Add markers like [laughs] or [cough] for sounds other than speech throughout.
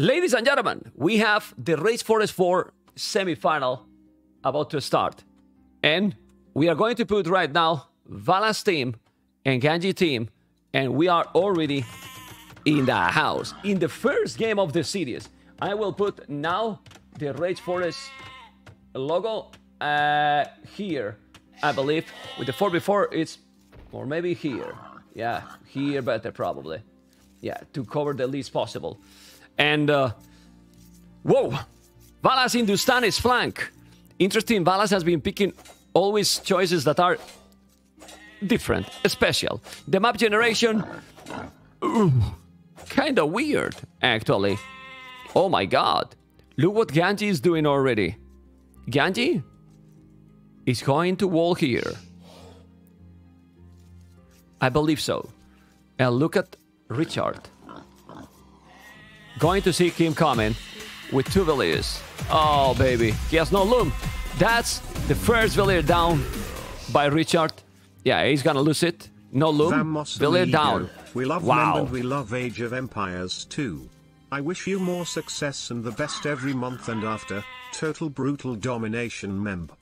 Ladies and gentlemen, we have the Rage Forest 4 semi-final about to start. And we are going to put right now Valas team and Ganji team, and we are already in the house. In the first game of the series, I will put now the Rage Forest logo uh, here, I believe. With the 4x4, it's, or maybe here. Yeah, here better probably. Yeah, to cover the least possible. And, uh, whoa, Valas Hindustani's flank. Interesting, Valas has been picking always choices that are different, special. The map generation, kind of weird, actually. Oh my god. Look what Ganji is doing already. Ganji is going to wall here. I believe so. And look at Richard. Going to see him coming with two villagers. Oh, baby. He has no loom. That's the first villager down by Richard. Yeah, he's gonna lose it. No loom. Vamos amigo. down. We love wow. Memb and we love Age of Empires too. I wish you more success and the best every month and after. Total brutal domination member.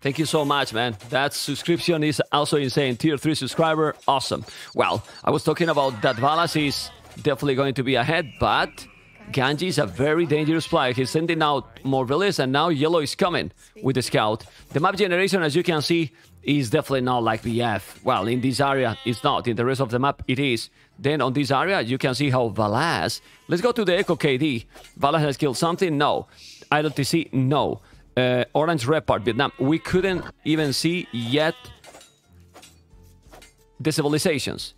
Thank you so much, man. That subscription is also insane. Tier 3 subscriber, awesome. Well, I was talking about that Valas is definitely going to be ahead, but Ganji is a very dangerous player. He's sending out more villages, and now Yellow is coming with the scout. The map generation, as you can see, is definitely not like BF. Well, in this area, it's not. In the rest of the map, it is. Then on this area, you can see how Valas... Let's go to the Echo KD. Valas has killed something? No. IDLTC? No. Uh, Orange Repart, Vietnam. We couldn't even see yet the civilizations.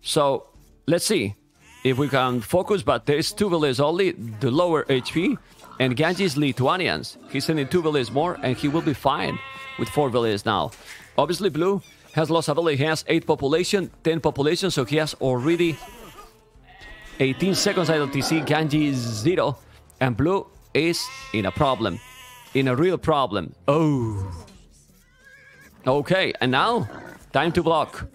So, let's see if we can focus, but there's two villages only, the lower HP, and Ganji's Lithuanians. He's sending two villages more, and he will be fine with four villages now. Obviously, Blue has lost a village. He has 8 population, 10 population, so he has already 18 seconds IDLTC. Ganji is 0, and Blue is in a problem. In a real problem. Oh. Okay, and now, time to block.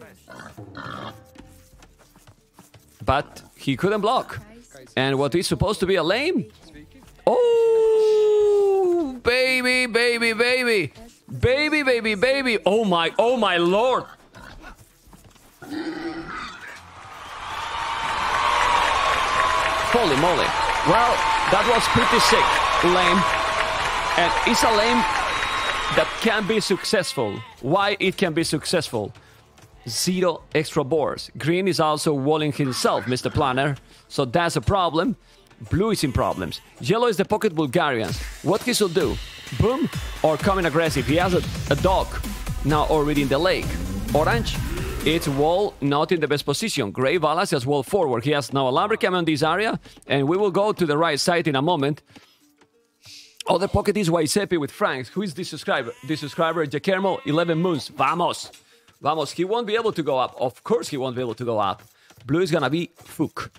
But he couldn't block. And what is supposed to be a lane? Oh, baby, baby, baby. Baby, baby, baby. Oh my, oh my lord. Holy moly. Well, that was pretty sick. Lame. And it's a lame that can be successful. Why it can be successful? Zero extra boards. Green is also walling himself, Mr. Planner. So that's a problem. Blue is in problems. Yellow is the pocket Bulgarians. What he should do? Boom or coming aggressive. He has a, a dog now already in the lake. Orange, it's wall not in the best position. Gray Valas has wall forward. He has now a coming in this area, and we will go to the right side in a moment. Other pocket is Waisepi with Franks. Who is this subscriber? This subscriber, Jaquermo, 11 moons. Vamos. Vamos. He won't be able to go up. Of course he won't be able to go up. Blue is gonna be Fook.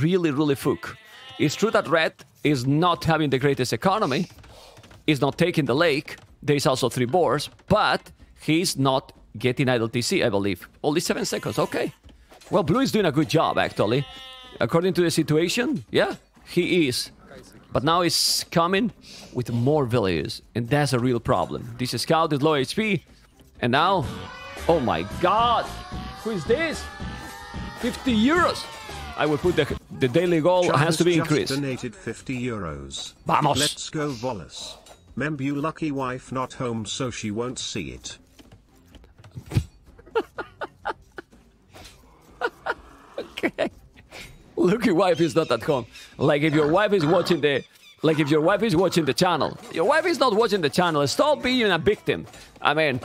Really, really Fook. It's true that Red is not having the greatest economy. Is not taking the lake. There's also three boars, but he's not getting idle TC, I believe. Only seven seconds. Okay. Well, Blue is doing a good job, actually. According to the situation, yeah, he is. But now he's coming with more villages, and that's a real problem. This scout is low HP, and now, oh my god, who is this? 50 euros. I will put the, the daily goal has to be increased. donated 50 euros. Vamos. Let's go, Wallace. Memb you lucky wife not home so she won't see it. [laughs] okay. Lucky wife is not at home. Like if your wife is watching the, like if your wife is watching the channel, your wife is not watching the channel. Stop being a victim. I mean,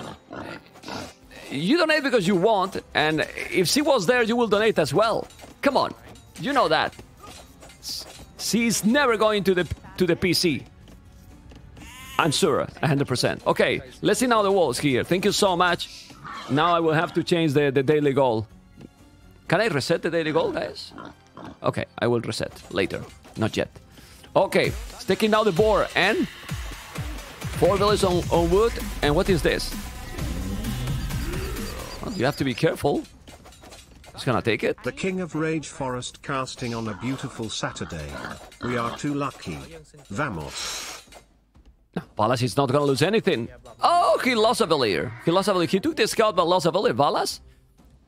you donate because you want, and if she was there, you will donate as well. Come on, you know that. She's never going to the to the PC. I'm sure, 100%. Okay, let's see now the walls here. Thank you so much. Now I will have to change the, the daily goal. Can I reset the daily goal, guys? Okay, I will reset later. Not yet. Okay, sticking down the board and four villages on, on wood. And what is this? You have to be careful. He's gonna take it. The king of Rage Forest casting on a beautiful Saturday. We are too lucky. Vamos. Valas is not gonna lose anything. Oh, he lost a Valier. He lost a Valier. He took the scout but lost a Valier. Valas?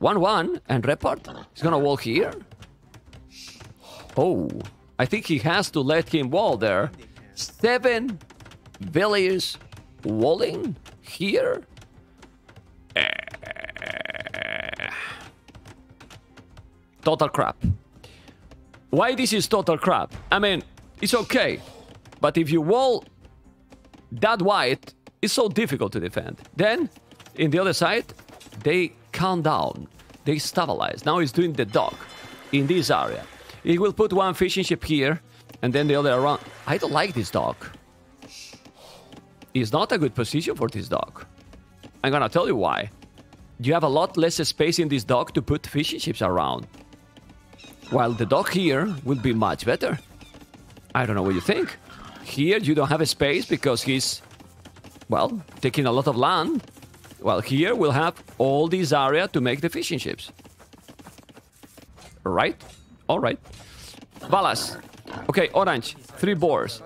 1-1 and Report. He's gonna wall here. Oh, I think he has to let him wall there. Seven Valiers walling here. Eh. Total crap. Why this is total crap? I mean, it's okay. But if you wall that wide, it's so difficult to defend. Then, in the other side, they calm down. They stabilize. Now he's doing the dog in this area. He will put one fishing ship here, and then the other around. I don't like this dog. It's not a good position for this dog. I'm gonna tell you why. You have a lot less space in this dock to put fishing ships around. While the dock here will be much better. I don't know what you think. Here you don't have a space because he's, well, taking a lot of land. Well, here we'll have all this area to make the fishing ships. Right? All right. Valas. Okay, orange. Three boars.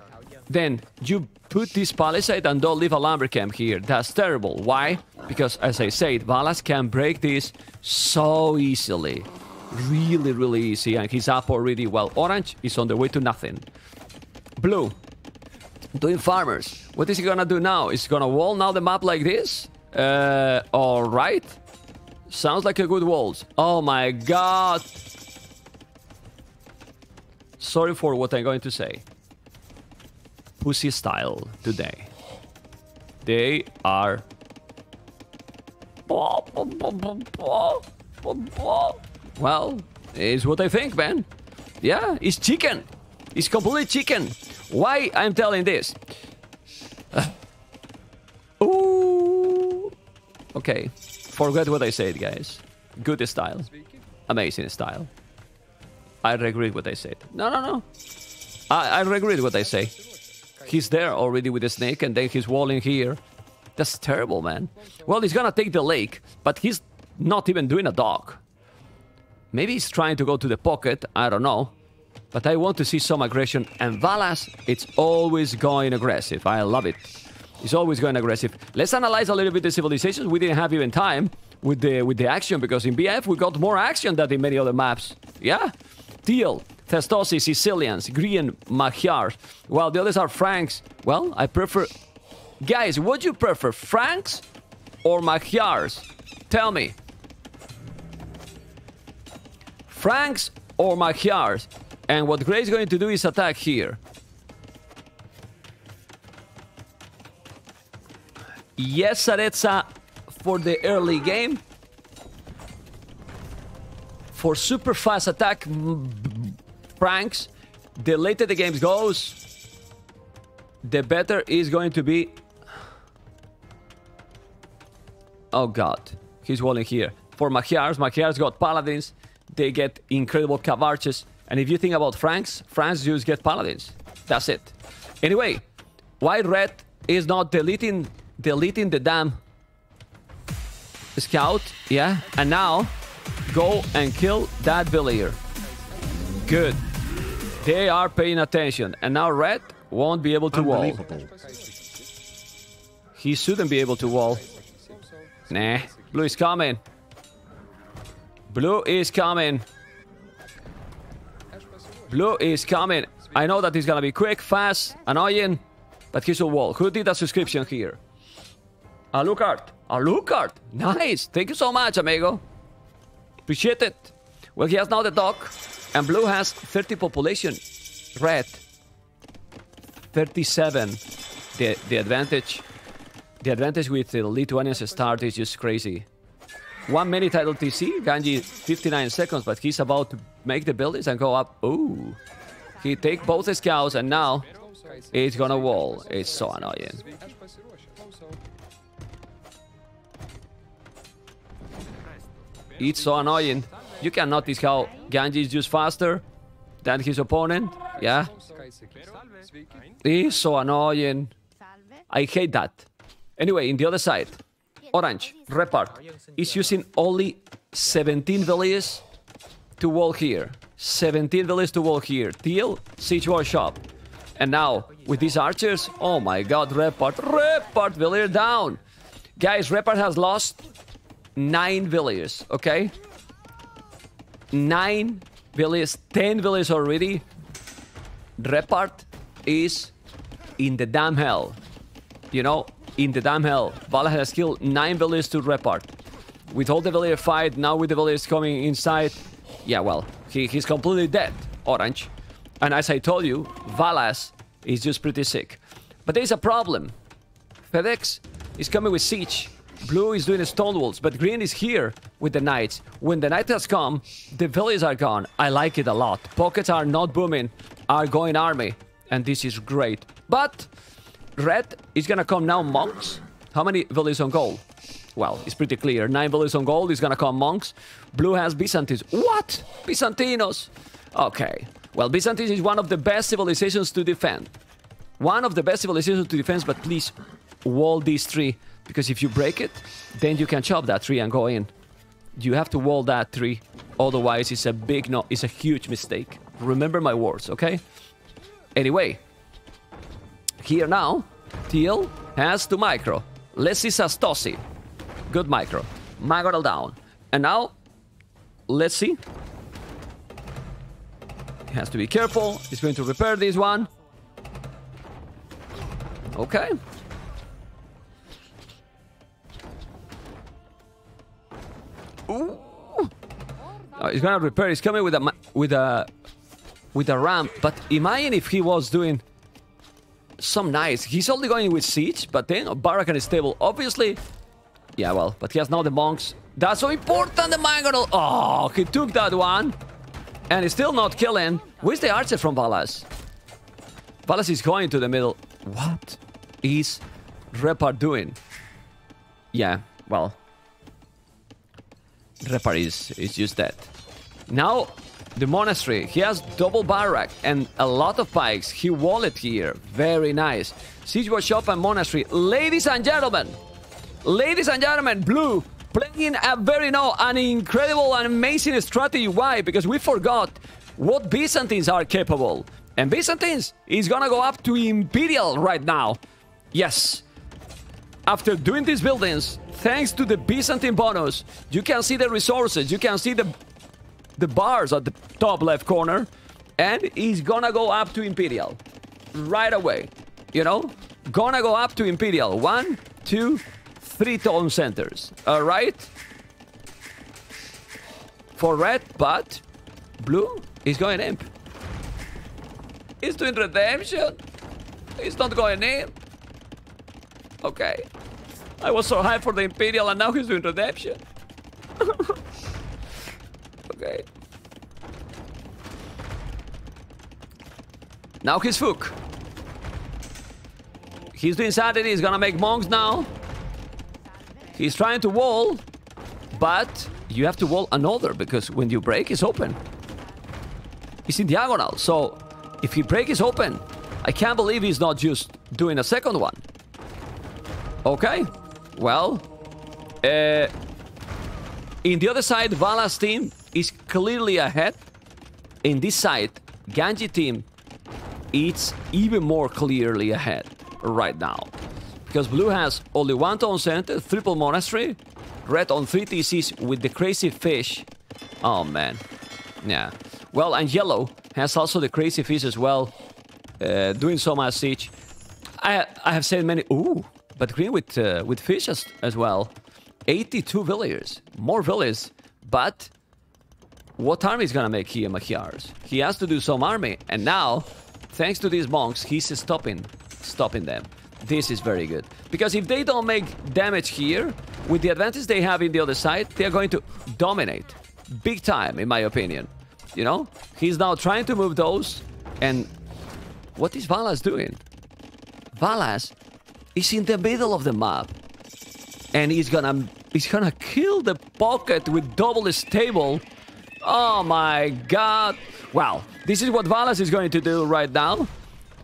Then you put this palisade and don't leave a lumber camp here. That's terrible. Why? Because, as I said, Valas can break this so easily. Really, really easy. And he's up already. Well, orange is on the way to nothing. Blue. Doing farmers. What is he gonna do now? Is he gonna wall now the map like this? Uh, alright. Sounds like a good walls. Oh my god. Sorry for what I'm going to say. Pussy style today. They are. Well, it's what I think, man. Yeah, it's chicken. It's complete chicken. Why I'm telling this? Uh, ooh. Okay. Forget what I said, guys. Good style. Amazing style. I regret what I said. No, no, no. I, I regret what I say. He's there already with the snake and then he's walling here. That's terrible, man. Well, he's gonna take the lake, but he's not even doing a dog. Maybe he's trying to go to the pocket, I don't know. But I want to see some aggression. And Valas, it's always going aggressive. I love it. He's always going aggressive. Let's analyze a little bit the civilizations. We didn't have even time with the with the action because in BF we got more action than in many other maps. Yeah? Teal, Thestosi, Sicilians, Green, Magyars. While the others are Franks. Well, I prefer... Guys, would you prefer? Franks or Magyars? Tell me. Franks or Magyars? And what Grey is going to do is attack here. Yes, Arezza for the early game. For super fast attack, Franks, the later the game goes, the better is going to be. Oh god, he's walling here. For Magyars, Magyars got Paladins, they get incredible Cav Archers. And if you think about Franks, Franks just get Paladins. That's it. Anyway, White Red is not deleting deleting the damn scout, yeah? And now, go and kill that villager. Good. They are paying attention. And now Red won't be able to wall. He shouldn't be able to wall. Nah. Blue is coming. Blue is coming. Blue is coming. I know that he's gonna be quick, fast, annoying, but he's a wall. Who did a subscription here? Alucard. Alucard. Nice. Thank you so much, amigo. Appreciate it. Well, he has now the dock, and Blue has 30 population. Red. 37. The, the advantage... The advantage with the Lithuanians start is just crazy. One minute title TC, Ganji 59 seconds, but he's about to make the buildings and go up. Ooh. He take both the scouts and now it's gonna wall. It's so annoying. It's so annoying. You can notice how Ganji is just faster than his opponent. Yeah. It's so annoying. I hate that. Anyway, in the other side, Orange, Repart, is using only 17 villages to wall here. 17 villages to wall here. Teal, siege war shop. And now, with these archers, oh my god, Repart, Repart, villager down. Guys, Repart has lost nine villages, okay? Nine villages, 10 villages already. Repart is in the damn hell. You know, in the damn hell. Vala has killed nine villagers to Repart. With all the villager fight, now with the villagers coming inside, yeah, well, he, he's completely dead, Orange. And as I told you, Valas is just pretty sick. But there's a problem. FedEx is coming with Siege. Blue is doing stone walls, but green is here with the knights. When the night has come, the villages are gone. I like it a lot. Pockets are not booming, are going army. And this is great. But red is gonna come now monks. How many villages on gold? Well, it's pretty clear. Nine villages on gold is gonna come monks. Blue has Byzantines. What? Byzantinos? Okay. Well, Byzantines is one of the best civilizations to defend. One of the best civilizations to defend, but please wall these three. Because if you break it, then you can chop that tree and go in. You have to wall that tree. Otherwise, it's a big no, it's a huge mistake. Remember my words, okay? Anyway, here now, Teal has to micro. Let's see Sastosi. Good micro. Mangonel down. And now, let's see. He has to be careful. He's going to repair this one. Okay. Ooh. Oh, he's gonna repair. He's coming with a with a with a ramp. But imagine if he was doing some nice. He's only going with siege, but then Barakan is stable. Obviously, yeah. Well, but he has now the monks. That's so important. The Mangonel. Oh, he took that one, and he's still not killing. Where's the archer from Valas? Valas is going to the middle. What is Repar doing? Yeah. Well, Repar is, is just dead. Now, the monastery. He has double barrack and a lot of pikes. He wallet here. Very nice. Siege workshop and monastery. Ladies and gentlemen, ladies and gentlemen, Blue playing a very no, an incredible and amazing strategy. Why? Because we forgot what Byzantines are capable. And Byzantines is gonna go up to Imperial right now. Yes. After doing these buildings, thanks to the Byzantine bonus, you can see the resources, you can see the the bars at the top left corner, and he's gonna go up to Imperial right away. You know, gonna go up to Imperial. One, two, three tone centers. All right. For red, but blue is going imp. He's doing redemption. He's not going in. Okay. I was so high for the Imperial and now he's doing redemption. [laughs] okay. Now he's Fook. He's doing Saturday. He's gonna make monks now. He's trying to wall, but you have to wall another because when you break, it's open. He's in diagonal, so if he break it's open, I can't believe he's not just doing a second one. Okay, well, uh, in the other side, Vala's team is clearly ahead. In this side, Ganji team is even more clearly ahead right now. Because Blue has only one town center, triple monastery, red on three TCs with the crazy fish. Oh man, yeah. Well, and yellow has also the crazy fish as well, uh, doing so much siege. I I have said many. Ooh, but green with uh, with fish as, as well. 82 villagers, more villagers, but what army is gonna make here, Magyars? He has to do some army, and now, thanks to these monks, he's stopping, stopping them. This is very good. Because if they don't make damage here, with the advantage they have in the other side, they're going to dominate. Big time, in my opinion. You know? He's now trying to move those, and what is Valas doing? Valas is in the middle of the map. And he's gonna he's gonna kill the pocket with double stable. Oh my god. Well, this is what Valas is going to do right now.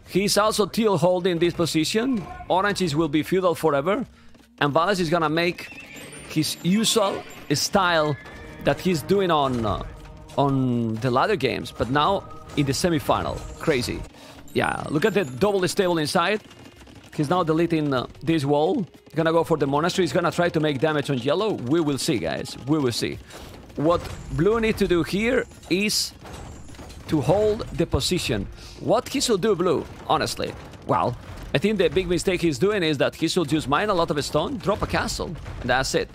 He's also teal holding this position. Oranges will be feudal forever. And Valas is gonna make his usual style that he's doing on uh, on the latter games, but now in the semi-final. Crazy. Yeah, look at the double stable inside. He's now deleting uh, this wall. Gonna go for the monastery. He's gonna try to make damage on yellow. We will see, guys. We will see. What blue need to do here is to hold the position. What he should do, blue, honestly? Well, I think the big mistake he's doing is that he should just mine a lot of stone, drop a castle, and that's it.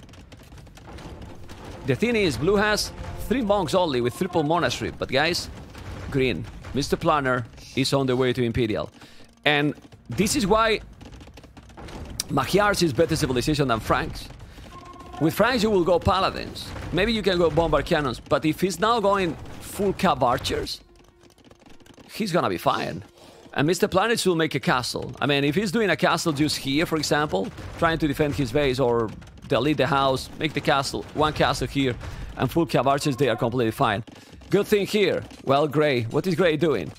The thing is, blue has three monks only with triple monastery, but guys, green, Mr. Planner is on the way to Imperial. And this is why Magyars is better civilization than Franks. With Franks, you will go Paladins. Maybe you can go Bombard Cannons, but if he's now going full Cav Archers, he's gonna be fine. And Mr. Planner will make a castle. I mean, if he's doing a castle just here, for example, trying to defend his base or delete the house, make the castle, one castle here, and full Cav Archers, they are completely fine. Good thing here. Well, Grey, what is Grey doing?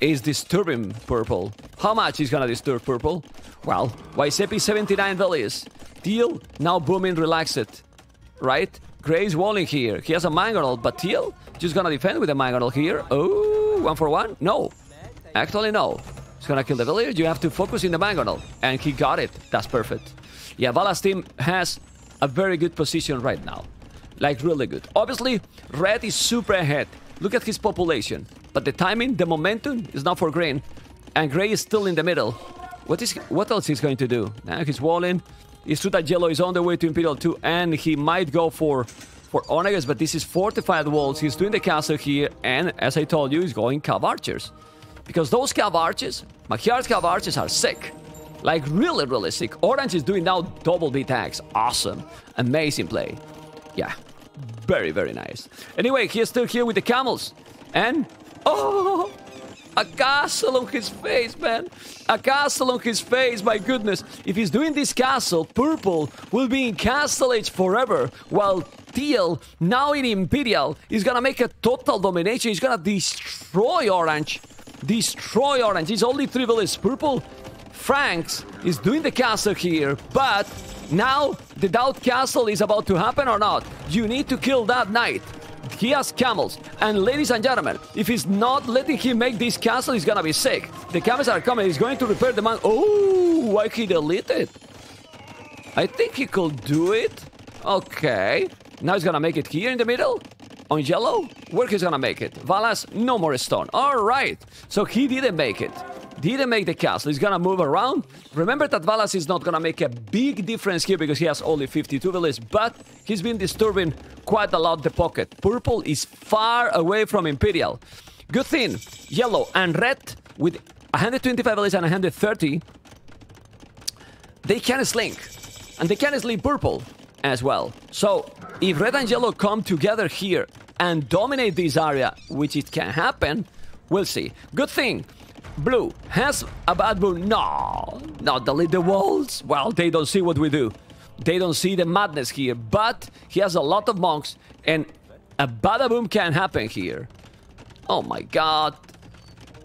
Is disturbing Purple. How much is gonna disturb Purple? Well, Waisepi 79 values. Teal, now booming, relaxed. Right? Grey's walling here. He has a mangonel, but Teal just gonna defend with a mangonel here. Oh, one for one? No. Actually, no. He's gonna kill the village. You have to focus in the mangonel. And he got it. That's perfect. Yeah, Vala's team has a very good position right now. Like, really good. Obviously, Red is super ahead. Look at his population. But the timing, the momentum is not for Green. And Grey is still in the middle. What is what else he's going to do? Now he's walling. It's true that Yellow is on the way to Imperial 2, and he might go for for Onagers, but this is fortified walls. He's doing the castle here, and as I told you, he's going Cav Archers. Because those Cav Archers, Magyar's Cav Archers are sick. Like, really, really sick. Orange is doing now double B tags. Awesome. Amazing play. Yeah. Very, very nice. Anyway, he's still here with the camels. And... Oh! A castle on his face, man. A castle on his face, my goodness. If he's doing this castle, purple will be in castle age forever, while teal, now in imperial, is gonna make a total domination. He's gonna destroy orange. Destroy orange. It's only three villages. Purple, Franks is doing the castle here, but now the doubt castle is about to happen or not. You need to kill that knight. He has camels. And ladies and gentlemen, if he's not letting him make this castle, he's gonna be sick. The camels are coming. He's going to repair the man. Oh, why he deleted? I think he could do it. Okay. Now he's gonna make it here in the middle. On yellow. Where he's gonna make it? Valas, no more stone. All right. So he didn't make it didn't make the castle. He's gonna move around. Remember that Valas is not gonna make a big difference here because he has only 52 villages, but he's been disturbing quite a lot the pocket. Purple is far away from Imperial. Good thing, yellow and red with 125 villages and 130, they can slink. And they can slink purple as well. So, if red and yellow come together here and dominate this area, which it can happen, we'll see. Good thing, Blue has a bad boom. No, not the walls. Well, they don't see what we do. They don't see the madness here. But he has a lot of monks, and a badaboom can happen here. Oh my god.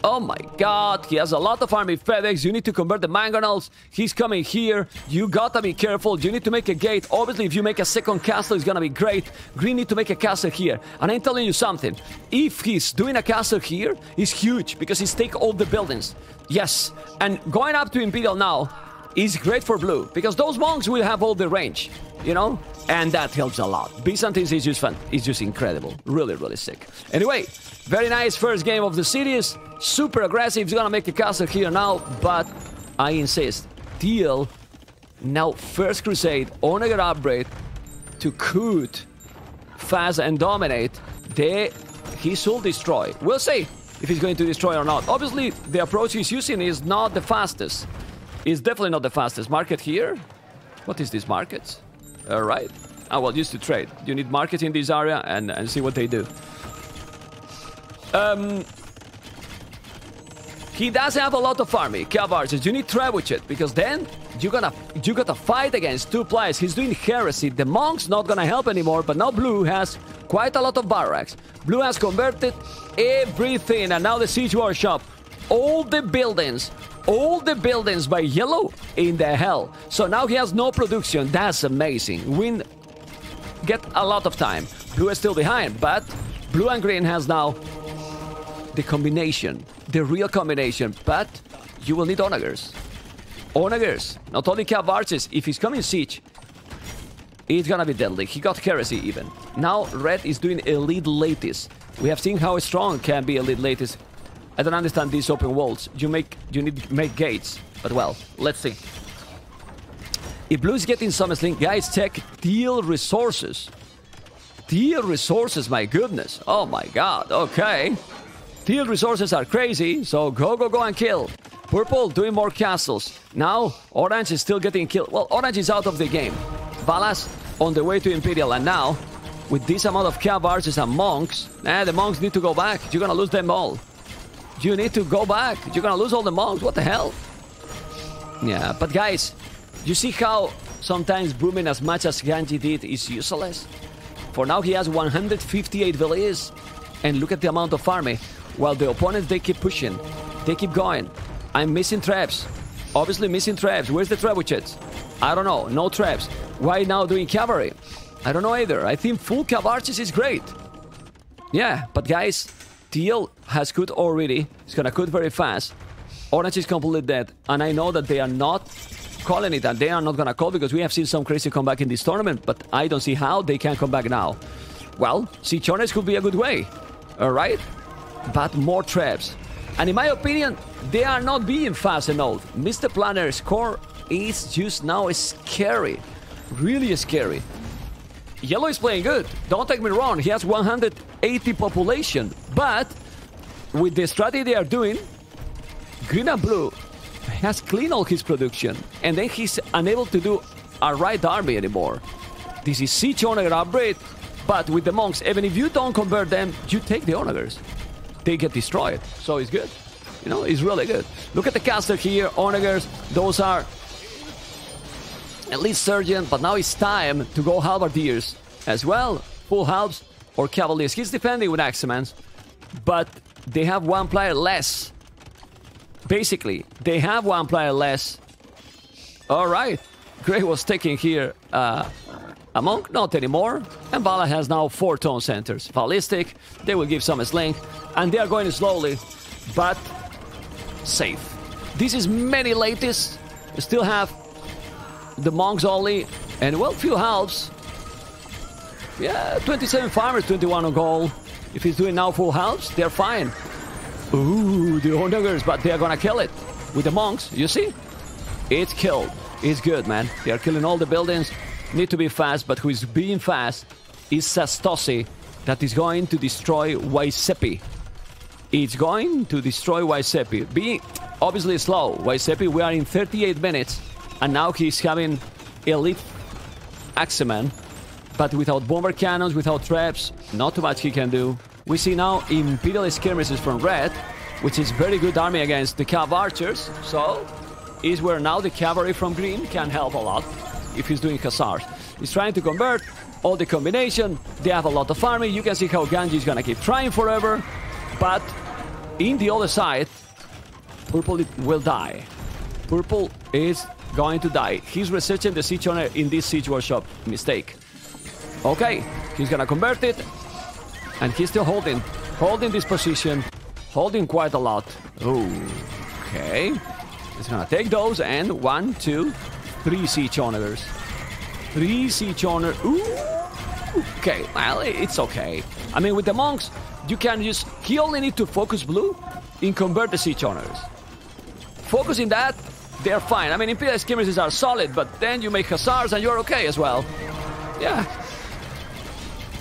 Oh my god, he has a lot of army FedEx. You need to convert the mangonels. He's coming here. You gotta be careful. You need to make a gate. Obviously, if you make a second castle, it's gonna be great. Green need to make a castle here. And I'm telling you something. If he's doing a castle here, it's huge because he's take all the buildings. Yes, and going up to Imperial now is great for blue because those monks will have all the range, you know? And that helps a lot. Byzantines is just fun. It's just incredible. Really, really sick. Anyway, very nice first game of the series. Super aggressive. He's gonna make a castle here now, but I insist. Deal now First Crusade, on a Onager upgrade to coot fast and dominate. They he should destroy. We'll see if he's going to destroy or not. Obviously, the approach he's using is not the fastest. It's definitely not the fastest. Market here? What is this market? Alright. Ah, well, used to trade. You need market in this area and, and see what they do. Um, he does have a lot of army, Cav Archers. You need Trebuchet, because then you're gonna you gotta fight against two players. He's doing heresy. The monk's not gonna help anymore, but now Blue has quite a lot of barracks. Blue has converted everything, and now the siege workshop. All the buildings all the buildings by yellow in the hell. So now he has no production. That's amazing. Win get a lot of time. Blue is still behind, but Blue and green has now the combination, the real combination, but you will need onagers. Onagers, not only Cav Archers, if he's coming siege, it's gonna be deadly. He got Heresy even. Now Red is doing Elite Leitis. We have seen how strong can be Elite Leitis. I don't understand these open walls. You make you need to make gates. But well, let's see. If Blue is getting some sling, guys, check deal resources. Deal resources, my goodness. Oh my god, okay. Deal resources are crazy, so go, go, go and kill. Purple doing more castles. Now, Orange is still getting killed. Well, Orange is out of the game. Valas on the way to Imperial, and now, with this amount of Cav and monks, eh, the monks need to go back. You're gonna lose them all. You need to go back. You're gonna lose all the monks. What the hell? Yeah, but guys, you see how sometimes booming as much as Ganji did is useless? For now, he has 158 villages, and look at the amount of farming. While the opponents, they keep pushing. They keep going. I'm missing traps. Obviously missing traps. Where's the trebuchets? I don't know. No traps. Why now doing cavalry? I don't know either. I think full cav archers is great. Yeah, but guys, Teal has cut already. He's gonna cut very fast. Orange is completely dead. And I know that they are not calling it and they are not gonna call because we have seen some crazy comeback in this tournament, but I don't see how they can come back now. Well, Sichones could be a good way. Alright? But more traps. And in my opinion, they are not being fast enough. Mr. Planner's core is just now scary. Really scary. Yellow is playing good. Don't take me wrong. He has 180 population. But with the strategy they are doing, Green and Blue has cleaned all his production. And then he's unable to do a right army anymore. This is Siege Onager upgrade. But with the monks, even if you don't convert them, you take the Onagers. They get destroyed. So it's good. You know, it's really good. Look at the caster here, Onagers. Those are at least Surgeon, but now it's time to go Halberdiers as well. Full halves or Cavaliers. He's defending with Axemans, but they have one player less. Basically, they have one player less. All right. Gray was taking here uh, a monk, not anymore. And Vala has now four tone centers. Ballistic, they will give some sling, and they are going slowly, but safe. This is many latest. Still have the monks only, and well, few halves. Yeah, 27 farmers, 21 on goal. If he's doing now full halves, they're fine. Ooh, the onagers, but they're gonna kill it with the monks. You see, it's killed. It's good, man. They are killing all the buildings. Need to be fast, but who is being fast is Sastosi, that is going to destroy Waisepi. It's going to destroy Waisepi. Be obviously slow. Waisepi, we are in 38 minutes. And now he's having elite Axeman, but without bombard cannons, without traps, not too much he can do. We see now Imperial skirmishes from Red, which is very good army against the Cav Archers, so is where now the cavalry from Green can help a lot if he's doing Hussars. He's trying to convert all the combination, they have a lot of army, you can see how Ganji is gonna keep trying forever, but in the other side, Purple will die. Purple is going to die. He's researching the siege owner in this siege workshop. Mistake. Okay, he's gonna convert it. And he's still holding. Holding this position. Holding quite a lot. Okay. He's gonna take those and one, two, three siege owners. Three siege owner. Ooh. Okay, well, it's okay. I mean, with the monks, you can just... He only need to focus blue in convert the siege owners. Focusing that, they're fine. I mean, Imperial skirmishes are solid, but then you make Hussars and you're okay as well. Yeah.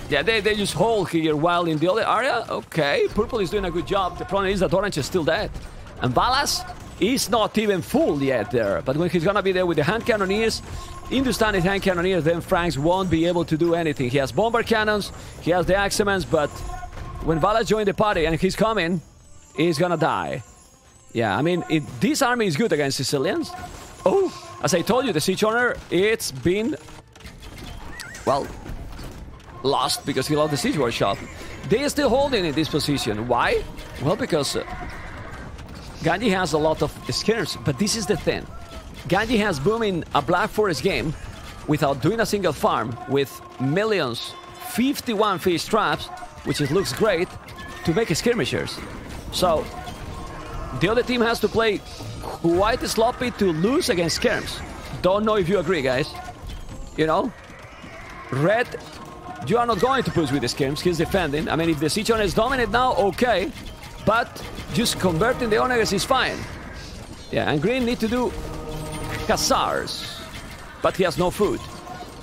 Yeah, they, they just hold here while in the other area. Okay, Purple is doing a good job. The problem is that Orange is still dead. And Valas is not even full yet there. But when he's gonna be there with the hand cannoneers, Hindustani hand cannoneers, then Franks won't be able to do anything. He has bombard cannons, he has the Axemans, but when Valas joined the party and he's coming, he's gonna die. Yeah, I mean, it, this army is good against Sicilians. Oh, as I told you, the Siege Owner, it's been, well, lost because he lost the Siege Workshop. They are still holding in this position. Why? Well, because uh, Ganji has a lot of skirms, but this is the thing. Ganji has booming a Black Forest game without doing a single farm with millions, 51 fish traps, which it looks great, to make skirmishers. So the other team has to play quite sloppy to lose against skirms. Don't know if you agree, guys. You know? Red, you are not going to push with the skirms. He's defending. I mean, if the siege is dominant now, okay. But just converting the Onagers is fine. Yeah, and green need to do Hussars. But he has no food.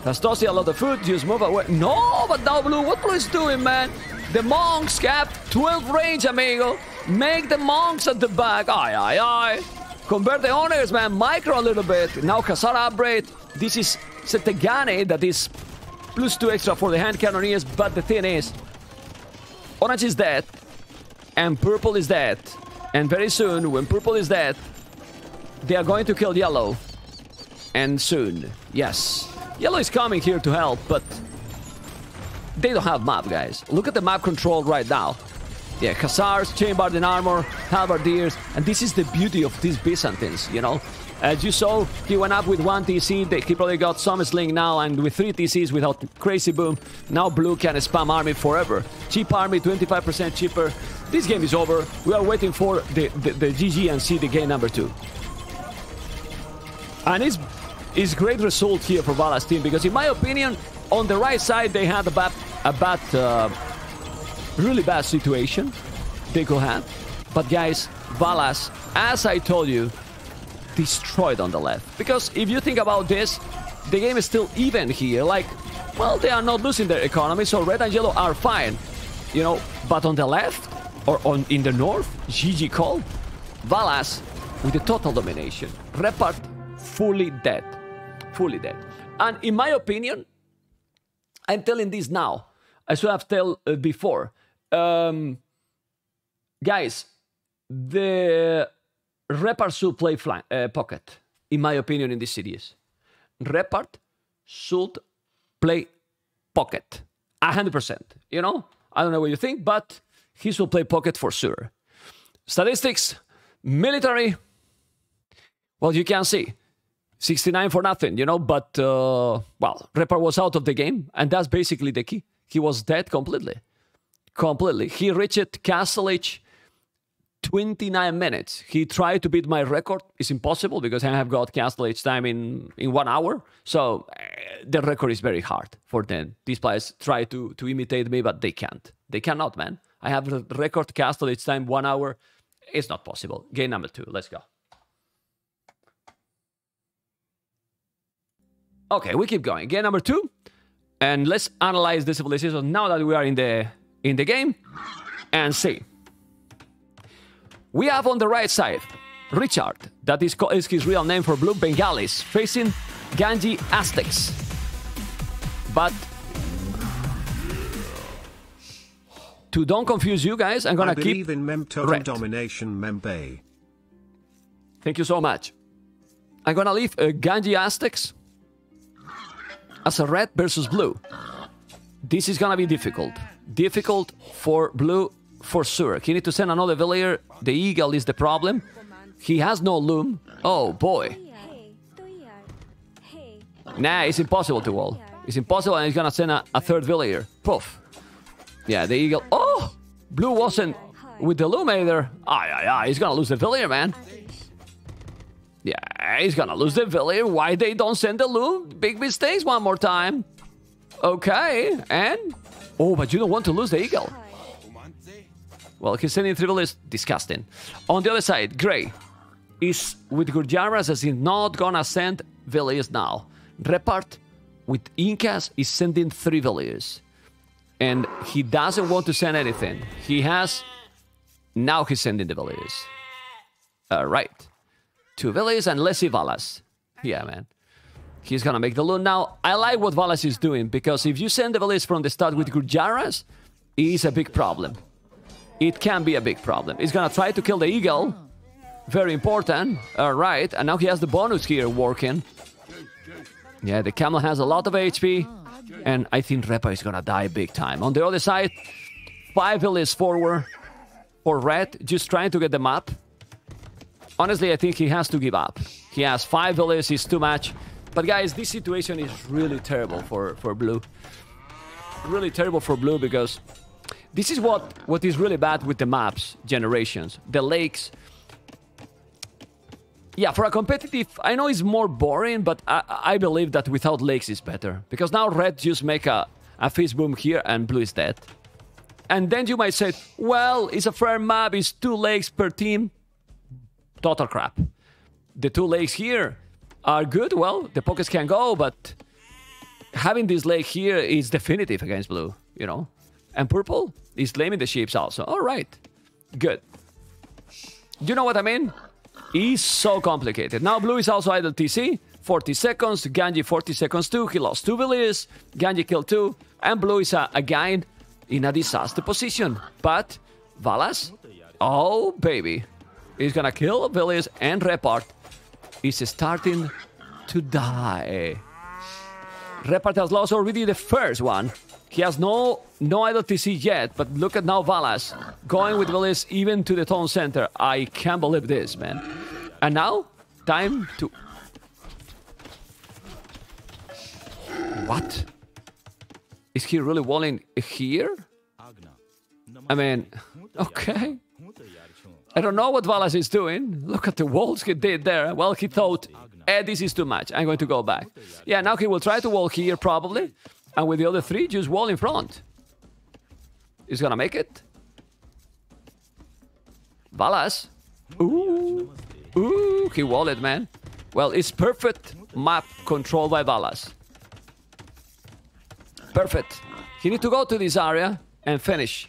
Rastosi a lot of food, just move away. No, but now blue, what blue is doing, man? The monks cap 12 range, amigo. Make the monks at the back. Aye, aye, aye. Convert the owners, man. Micro a little bit. Now Hussar upgrade. This is Setegane that is plus 2 extra for the hand cannoneers. But the thing is, orange is dead. And purple is dead. And very soon, when purple is dead, they are going to kill yellow. And soon. Yes. Yellow is coming here to help, but they don't have map, guys. Look at the map control right now. Yeah, Hussars, Chambard in armor, Halberdiers, and this is the beauty of these Byzantines, you know? As you saw, he went up with one TC, he probably got some sling now, and with three TCs without crazy boom, now blue can spam army forever. Cheap army, 25% cheaper. This game is over. We are waiting for the, the, the GG and see the game number two. And it's, it's great result here for Valas team, because in my opinion, on the right side, they had a bad, a bad uh, really bad situation they could have. But guys, Valas, as I told you, destroyed on the left. Because if you think about this, the game is still even here. Like, well, they are not losing their economy, so red and yellow are fine. You know, but on the left, or on in the north, GG call, Valas with the total domination. Repart fully dead. Fully dead. And in my opinion, I'm telling this now. I should have told uh, before. Um, guys, the Repart should play flank, uh, pocket, in my opinion, in this series. Repart should play pocket. 100%. You know? I don't know what you think, but he should play pocket for sure. Statistics, military. Well, you can see 69 for nothing, you know, but, uh, well, Repart was out of the game, and that's basically the key. He was dead completely completely. He reached Castle Age 29 minutes. He tried to beat my record. It's impossible because I have got Castle Age time in, in one hour. So uh, the record is very hard for them. These players try to, to imitate me, but they can't. They cannot, man. I have the record Castle Age time one hour. It's not possible. Game number two. Let's go. Okay, we keep going. Game number two. And let's analyze the civilization now that we are in the in the game and see. We have on the right side Richard, that is, is his real name for Blue Bengalis, facing Ganji Aztecs. But to don't confuse you guys, I'm gonna I believe keep in red. domination Membe. Thank you so much. I'm gonna leave uh, Ganji Aztecs as a red versus blue. This is gonna be difficult. Difficult for blue for sure. He need to send another villager. The eagle is the problem. He has no loom. Oh boy. Nah, it's impossible to wall. It's impossible and he's gonna send a, a third villager. Poof. Yeah, the eagle. Oh! Blue wasn't with the loom either. Aye, aye, aye. He's gonna lose the villager, man. Yeah, he's gonna lose the villager. Why they don't send the loom? Big mistakes one more time. Okay, and Oh, but you don't want to lose the eagle. Well, he's sending three villages. Disgusting. On the other side, Gray is with Gurjaras as he's not gonna send villages now. Repart with Incas is sending three villages. And he doesn't want to send anything. He has... Now he's sending the villages. Alright. Two villages and let's Valas. Yeah, man. He's gonna make the loot. Now, I like what Valas is doing, because if you send the Valis from the start with Gurjaras, it is a big problem. It can be a big problem. He's gonna try to kill the eagle. Very important. Alright, and now he has the bonus here working. Yeah, the camel has a lot of HP. And I think Repa is gonna die big time. On the other side, five villas forward for Red, just trying to get the map. Honestly, I think he has to give up. He has five villas, he's too much. But guys, this situation is really terrible for, for Blue. Really terrible for Blue because This is what, what is really bad with the maps generations. The lakes. Yeah, for a competitive, I know it's more boring, but I, I believe that without lakes is better. Because now red just make a, a fist boom here and blue is dead. And then you might say, well, it's a fair map, it's two lakes per team. Total crap. The two lakes here are good, well, the pockets can go, but having this lake here is definitive against blue, you know? And purple is blaming the ships also. All right, good. You know what I mean? It's so complicated. Now blue is also idle TC. 40 seconds. Ganji 40 seconds too. He lost two villagers. Ganji killed two. And blue is a, again in a disaster position. But Valas, oh baby, he's gonna kill villagers and Repart is starting to die. Repart has lost already the first one. He has no no idle TC yet, but look at now Valas going with Willis even to the town center. I can't believe this, man. And now, time to... What? Is he really walling here? I mean, okay. I don't know what Valas is doing. Look at the walls he did there. Well, he thought, eh, this is too much. I'm going to go back. Yeah, now he will try to wall here, probably. And with the other three, just wall in front. He's gonna make it. Valas. Ooh. Ooh, he walled it, man. Well, it's perfect map controlled by Valas. Perfect. He need to go to this area and finish.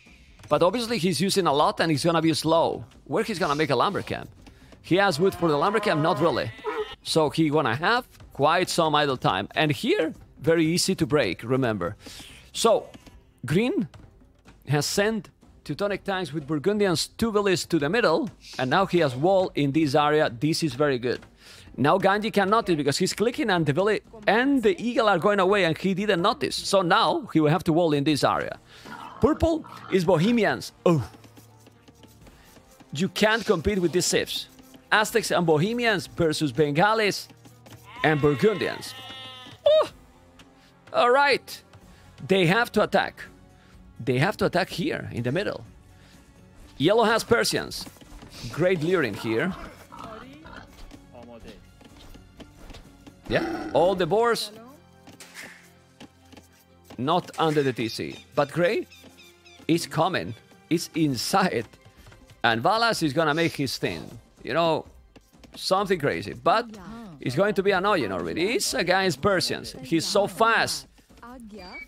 But obviously he's using a lot and he's gonna be slow. Where he's gonna make a lumber camp? He has wood for the lumber camp? Not really. So he gonna have quite some idle time. And here, very easy to break, remember. So, green has sent Teutonic tanks with Burgundians two villages to the middle, and now he has wall in this area. This is very good. Now Ganji can notice because he's clicking and the village and the eagle are going away and he didn't notice. So now he will have to wall in this area. Purple is Bohemians. Oh. You can't compete with these civs. Aztecs and Bohemians versus Bengalis and Burgundians. Oh. All right. They have to attack. They have to attack here in the middle. Yellow has Persians. Great luring here. Yeah, all the boars not under the TC. But Gray is coming. It's inside. And Valas is gonna make his thing. You know, something crazy. But it's going to be annoying already. It's against Persians. He's so fast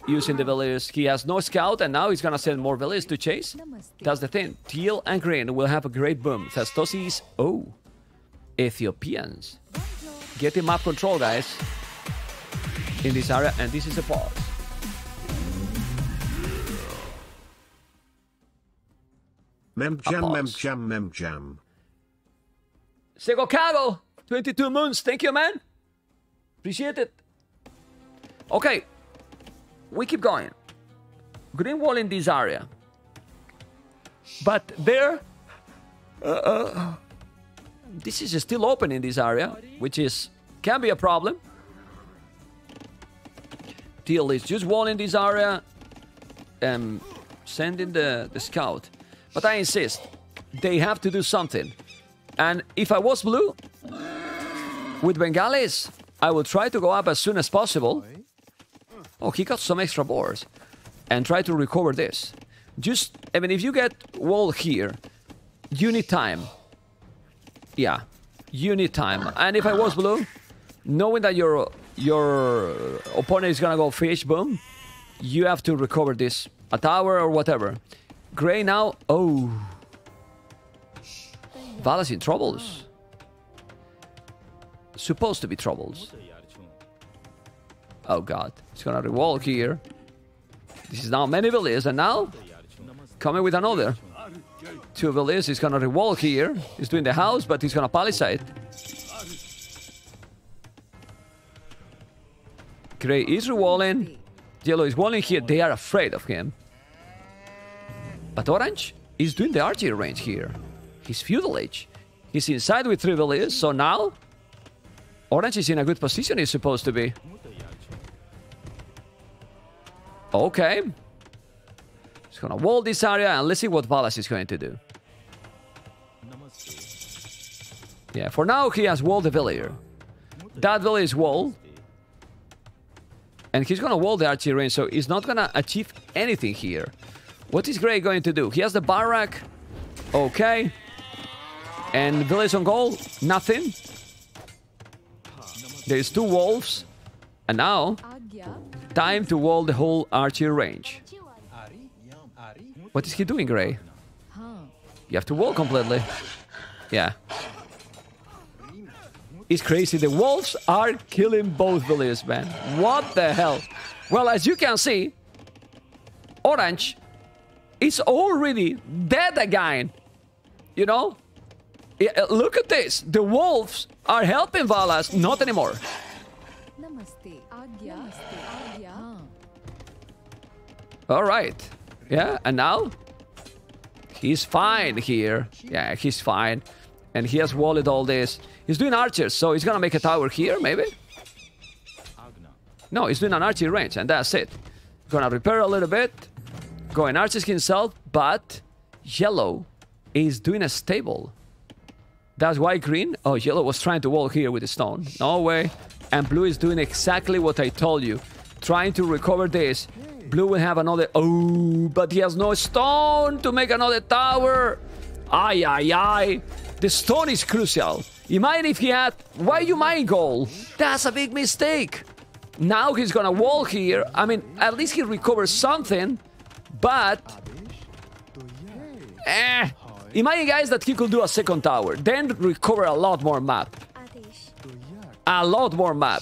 using the villagers. He has no scout, and now he's gonna send more villagers to chase. That's the thing. Teal and green will have a great boom. Thastosis, oh, Ethiopians. Getting map control, guys, in this area, and this is a pause. Mem jam, mem pause. jam, mem jam. Sego Cabo, 22 moons. Thank you, man. Appreciate it. Okay, we keep going. Green wall in this area. But there, uh, uh, this is still open in this area, which is can be a problem. Teal is just wall in this area, and sending the, the scout. But I insist, they have to do something. And if I was blue, with Bengalis, I will try to go up as soon as possible. Oh, he got some extra boards. And try to recover this. Just, I mean, if you get wall here, you need time. Yeah, you need time. And if I was blue, knowing that your your opponent is gonna go fish, boom, you have to recover this, a tower or whatever. Gray now, oh. Valas in troubles. Supposed to be troubles. Oh god, He's gonna rewall here. This is now many villas, and now coming with another. Two villas, he's gonna rewall here. He's doing the house, but he's gonna palisade. Gray is rewalling. Yellow is walling here. They are afraid of him. But Orange is doing the archery range here. He's feudal age. He's inside with three villas, so now Orange is in a good position, he's supposed to be. Okay. He's gonna wall this area and let's see what Valas is going to do. Yeah, for now he has walled the villager. That villager is walled. And he's gonna wall the archery range, so he's not gonna achieve anything here. What is Grey going to do? He has the barrack. Okay. And village on goal? Nothing. There's two wolves. And now, time to wall the whole archery range. What is he doing, Grey? You have to wall completely. Yeah. It's crazy. The wolves are killing both villages, man. What the hell? Well, as you can see, Orange is already dead again. You know? Yeah, uh, look at this. The wolves are helping Valas. Not anymore. Namaste. Agya. Namaste. Agya. All right. Yeah, and now he's fine here. Yeah, he's fine. And he has walled all this. He's doing archers, so he's gonna make a tower here, maybe? No, he's doing an archery range, and that's it. Gonna repair a little bit. Going archers himself, but yellow is doing a stable. That's why green? Oh, yellow was trying to wall here with the stone. No way. And blue is doing exactly what I told you. Trying to recover this. Blue will have another... Oh, but he has no stone to make another tower. Ay, ay, ay. The stone is crucial. Imagine if he had... Why you mine goal? That's a big mistake. Now he's gonna wall here. I mean, at least he recovers something. But... Eh. Imagine, guys, that he could do a second tower. Then recover a lot more map. A lot more map.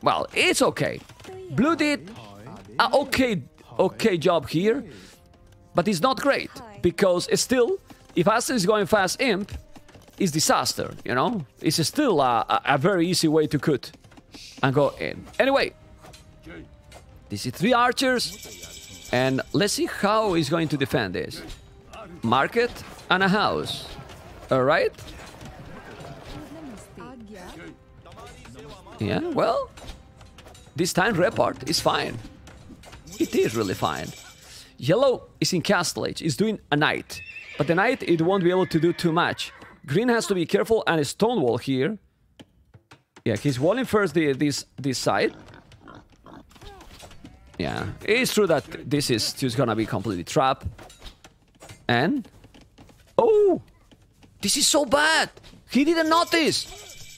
Well, it's okay. Blue did a okay, okay job here. But it's not great. Because still, if Aston is going fast imp, it's disaster, you know? It's still a, a, a very easy way to cut and go in. Anyway, this is three archers. And let's see how he's going to defend this. Market and a house. Alright? Yeah, well, this time Repart is fine. It is really fine. Yellow is in Castle Age, is doing a knight. But the knight, it won't be able to do too much. Green has to be careful and a stone wall here. Yeah, he's walling first the, this, this side. Yeah, it's true that this is just gonna be completely trapped. And... Oh! This is so bad! He didn't notice!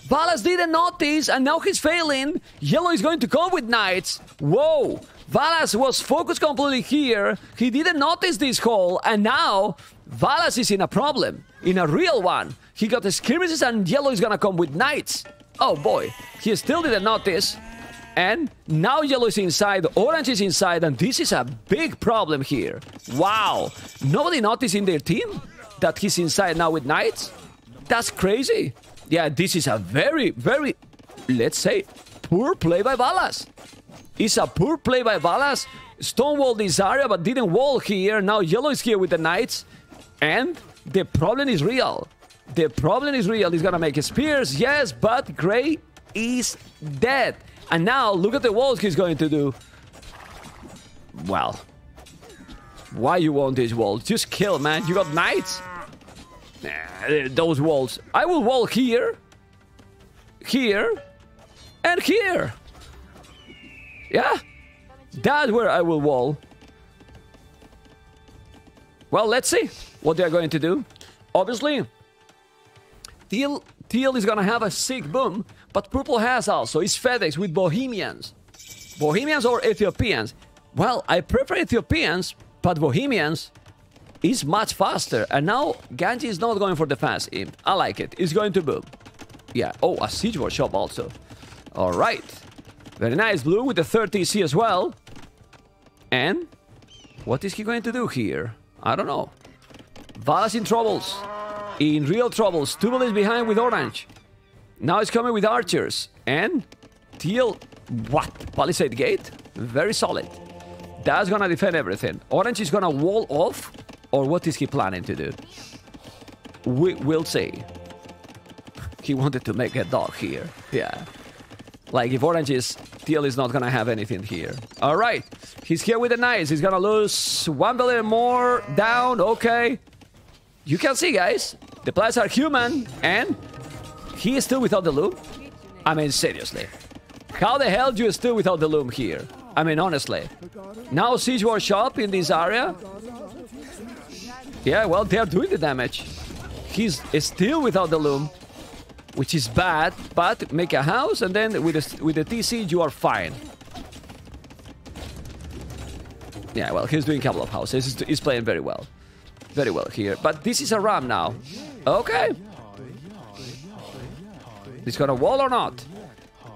Valas didn't notice, and now he's failing. Yellow is going to go with knights. Whoa! Valas was focused completely here. He didn't notice this hole, and now Valas is in a problem. In a real one. He got the skirmishes, and Yellow is gonna come with knights. Oh boy, he still didn't notice. And now Yellow is inside, Orange is inside, and this is a big problem here. Wow! Nobody noticed in their team that he's inside now with knights? That's crazy. Yeah, this is a very, very, let's say, poor play by Valas. It's a poor play by Valas. Stonewalled this area, but didn't wall here. Now Yellow is here with the Knights. And the problem is real. The problem is real. He's gonna make spears, yes, but Grey is dead. And now, look at the walls he's going to do. Well. Why you want these walls? Just kill, man. You got Knights. Nah, eh, those walls. I will wall here, here, and here. Yeah, that's where I will wall. Well, let's see what they're going to do. Obviously, Teal, Teal is gonna have a sick boom, but Purple has also. It's FedEx with Bohemians. Bohemians or Ethiopians? Well, I prefer Ethiopians, but Bohemians is much faster. And now Ganji is not going for the fast imp. I like it. It's going to boom. Yeah. Oh, a siege workshop also. All right. Very nice. Blue with the 30C as well. And what is he going to do here? I don't know. Valas in troubles. In real troubles. Tubal is behind with Orange. Now it's coming with Archers. And Teal... What? Palisade Gate? Very solid. That's gonna defend everything. Orange is gonna wall off or what is he planning to do? We will see. He wanted to make a dog here. Yeah. Like if Orange is... Teal is not gonna have anything here. Alright. He's here with the knights. He's gonna lose one billion more down. Okay. You can see, guys. The players are human, and he is still without the loom. I mean, seriously. How the hell do you still without the loom here? I mean, honestly. Now Siege Workshop in this area. Yeah, well, they're doing the damage. He's still without the loom, which is bad. But make a house, and then with the, with the TC, you are fine. Yeah, well, he's doing a couple of houses. He's, he's playing very well. Very well here. But this is a ram now. Okay. He's gonna wall or not?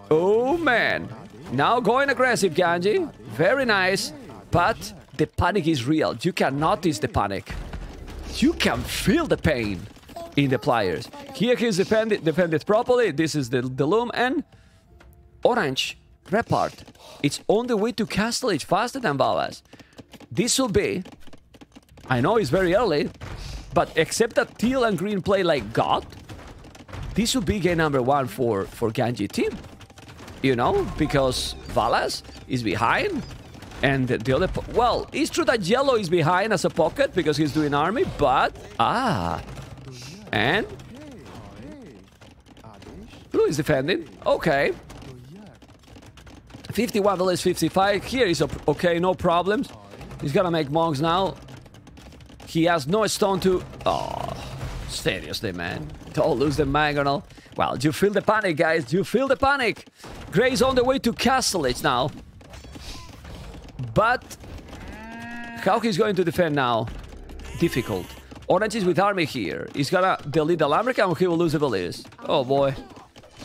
Oh, man. Now going aggressive, Ganji. Very nice. But the panic is real. You can notice the panic. You can feel the pain in the pliers. Here he's defended, defended properly. This is the, the loom. And Orange, Repart. It's on the way to Castle Age faster than Valas. This will be... I know it's very early, but except that teal and green play like God, this would be game number one for, for Ganji team. You know, because Valas is behind, and the, the other... Well, it's true that yellow is behind as a pocket because he's doing army, but... Ah. And... Blue is defending. Okay. 51 village 55. Here is okay, no problems. He's gonna make monks now. He has no stone to... Oh, seriously, man. Don't lose the mangonel. Well, do you feel the panic, guys? Do you feel the panic? Gray's on the way to Castle Age now. But... How he's going to defend now? Difficult. Orange is with army here. He's gonna delete the Lamric and he will lose the village. Oh, boy.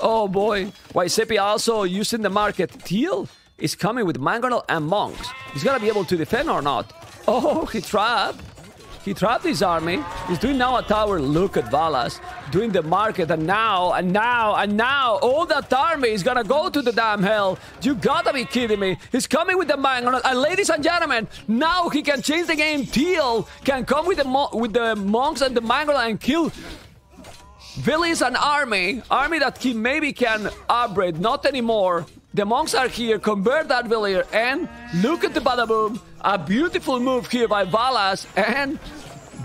Oh boy. Why Seppi also using the market. Teal is coming with Mangonel and Monks. He's gonna be able to defend or not. [laughs] Oh, he trapped. He trapped his army. He's doing now a tower. Look at Valas doing the market, and now, and now, and now, all that army is gonna go to the damn hell. You gotta be kidding me. He's coming with the Mangonel, and ladies and gentlemen, now he can change the game. Teal can come with the with the monks and the Mangonel and kill Villies an army, army that he maybe can upgrade, not anymore. The monks are here, convert that villager, and look at the badaboom. A beautiful move here by Valas, and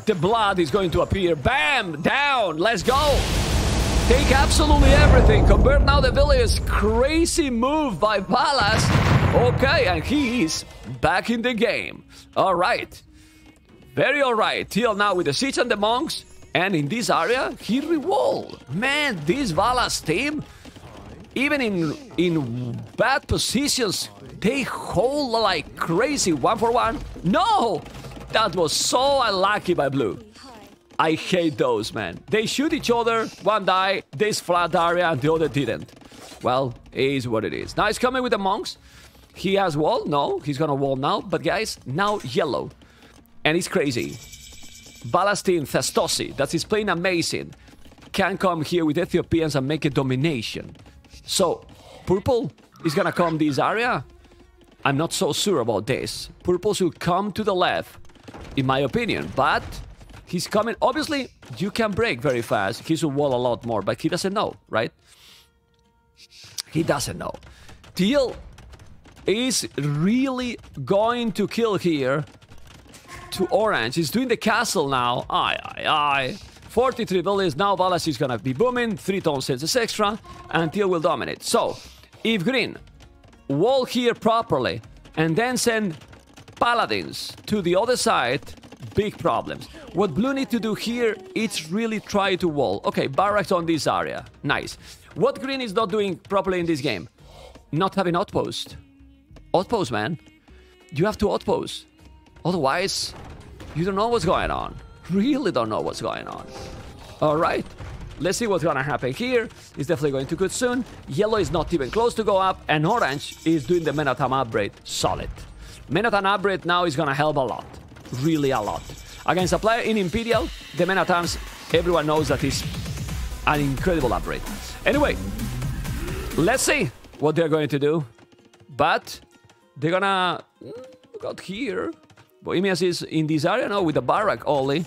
the blood is going to appear. Bam! Down! Let's go! Take absolutely everything. Convert now the villagers. Crazy move by Valas. Okay, and he's back in the game. All right. Very all right. Till now with the siege and the monks. And in this area, he rewall. Man, this Valas team, even in in bad positions, they hold like crazy one for one. No! That was so unlucky by Blue. I hate those, man. They shoot each other, one die, this flat area, and the other didn't. Well, it is what it is. Now he's coming with the monks. He has wall? No, he's gonna wall now. But guys, now yellow. And he's crazy. Balastin Thestosi, that is playing amazing, can come here with Ethiopians and make a domination. So, purple is gonna come this area? I'm not so sure about this. Purple should come to the left, in my opinion, but he's coming. Obviously, you can break very fast. He should wall a lot more, but he doesn't know, right? He doesn't know. Teal is really going to kill here to orange. He's doing the castle now. Aye, aye, aye. 43 villages. Now Valas is gonna be booming. 3 tone sets extra. And Teal will dominate. So, if green wall here properly and then send paladins to the other side, big problems. What blue need to do here, it's really try to wall. Okay, barracks on this area. Nice. What green is not doing properly in this game? Not having outpost. Outpost, man. You have to outpost. Otherwise, you don't know what's going on. Really don't know what's going on. All right. Let's see what's gonna happen here. It's definitely going to good soon. Yellow is not even close to go up, and orange is doing the Menatam upgrade. Solid. Menatam upgrade now is gonna help a lot. Really a lot. Against a player in Imperial, the Menatams, everyone knows that is an incredible upgrade. Anyway, let's see what they're going to do. But they're gonna... Mm, look out here. Bohemians is in this area now with the barrack only.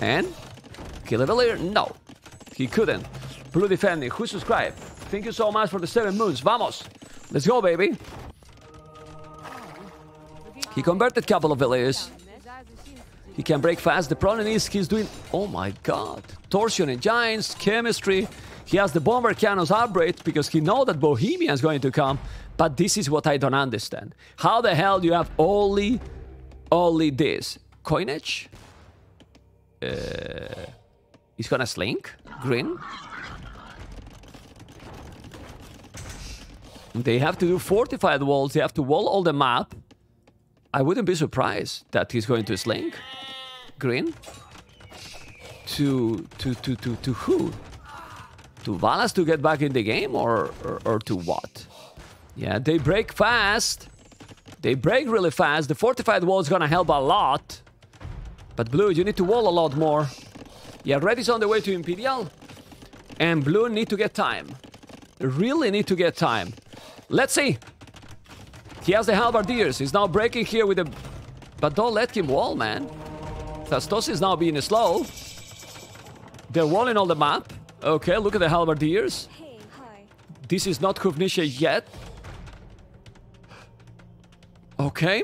And kill Evelier? No, he couldn't. Blue defending. Who subscribed? Thank you so much for the seven moons. Vamos. Let's go, baby. He converted couple of villages. He can break fast. The problem is he's doing... Oh my god. Torsion Engines, chemistry. He has the Bombard Cannons upgrade because he know that Bohemia is going to come. But this is what I don't understand. How the hell do you have only... Only this? Coinage? Uh, he's gonna slink? Green? They have to do fortified walls. They have to wall all the map. I wouldn't be surprised that he's going to slink. Green. To to to to to who? To Valas to get back in the game or, or or to what? Yeah, they break fast. They break really fast. The fortified wall is gonna help a lot. But Blue, you need to wall a lot more. Yeah, Red is on the way to Imperial. And Blue need to get time. Really need to get time. Let's see. He has the halberdiers. He's now breaking here with the... But don't let him wall, man. Thastos is now being slow. They're walling on the map. Okay, look at the halberdiers. This is not Houfnice yet. Okay.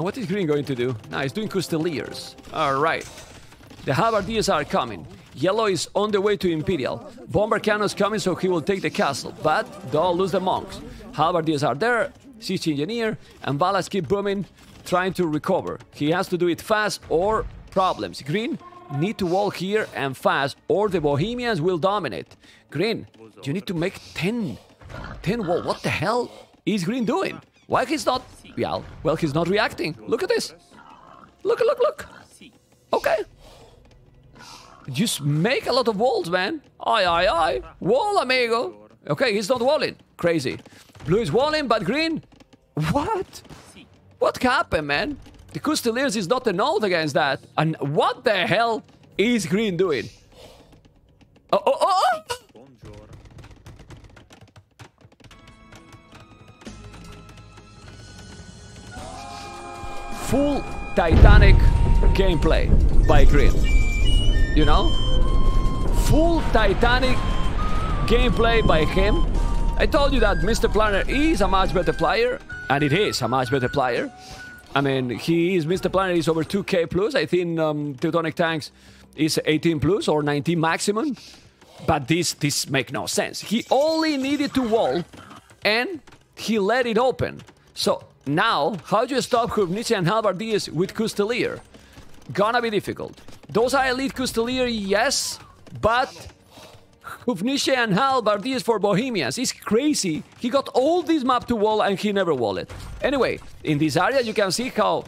And what is Green going to do? Now he's doing Coustilliers. Alright. The halberdiers are coming. Yellow is on the way to Imperial. Bombard cannons coming, so he will take the castle. But don't lose the monks. Halberdiers are there. Siege engineer and Valas keep booming, trying to recover. He has to do it fast or problems. Green need to wall here and fast, or the Bohemians will dominate. Green, you need to make 10. 10 wall. What the hell is Green doing? Why he's not... Yeah, well, he's not reacting. Look at this. Look, look, look. Okay. Just make a lot of walls, man. Aye, aye, aye. Wall, amigo. Okay, he's not walling. Crazy. Blue is walling, but green... What? What happened, man? The Coustilliers is not a note against that. And what the hell is green doing? Oh, oh, oh! oh. Full Titanic gameplay by Green. You know? Full Titanic gameplay by him. I told you that Mr. Planner is a much better player, and it is a much better player. I mean, he is Mr. Planner is over 2k plus. I think um, Teutonic Tanks is 18 plus or 19 maximum. But this this make no sense. He only needed to wall, and he let it open. So now, how do you stop Houfnice and Halberdiers with Coustillier? Gonna be difficult. Those are elite Coustillier, yes, but Houfnice and Halberdiers for Bohemians. It's crazy. He got all this map to wall and he never wall it. Anyway, in this area you can see how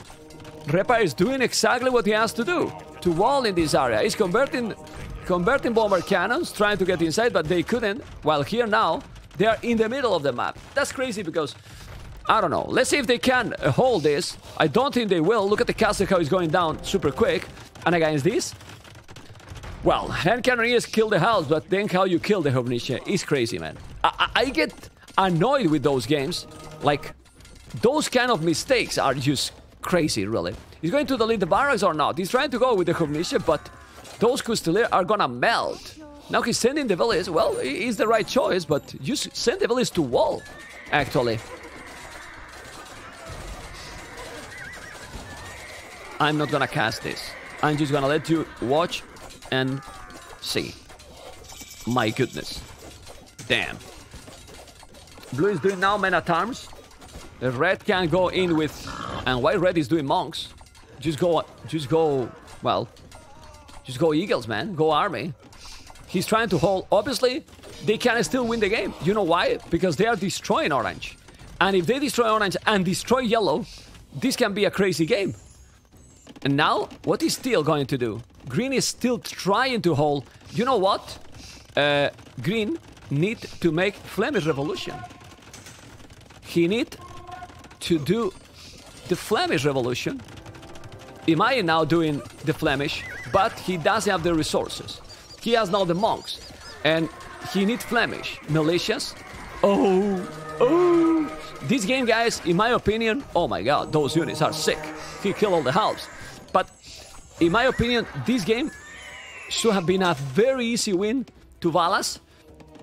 Repa is doing exactly what he has to do. To wall in this area. He's converting converting bombard cannons, trying to get inside, but they couldn't. While here now, they are in the middle of the map. That's crazy because I don't know. Let's see if they can hold this. I don't think they will. Look at the castle how it's going down super quick. And against this, well, hand cannoneers kill the house, but then how you kill the Houfnice is crazy, man. I, I, I get annoyed with those games. Like, those kind of mistakes are just crazy, really. He's going to delete the barracks or not. He's trying to go with the Houfnice, but those Coustillier are gonna melt. Now he's sending the village. Well, it's the right choice, but just send the village to wall, actually. I'm not gonna cast this. I'm just gonna let you watch and see. My goodness. Damn. Blue is doing now men at arms. The red can go in with... And white red is doing monks. Just go... Just go... Well... Just go eagles, man. Go army. He's trying to hold... Obviously, they can still win the game. You know why? Because they are destroying orange. And if they destroy orange and destroy yellow, this can be a crazy game. And now, what is Steel going to do? Green is still trying to hold. You know what? Uh, Green need to make Flemish Revolution. He need to do the Flemish Revolution. Imai now doing the Flemish, but he doesn't have the resources. He has now the monks, and he need Flemish militias. Oh, oh! This game, guys, in my opinion, oh my god, those units are sick. He killed all the halves. In my opinion, this game should have been a very easy win to Valas.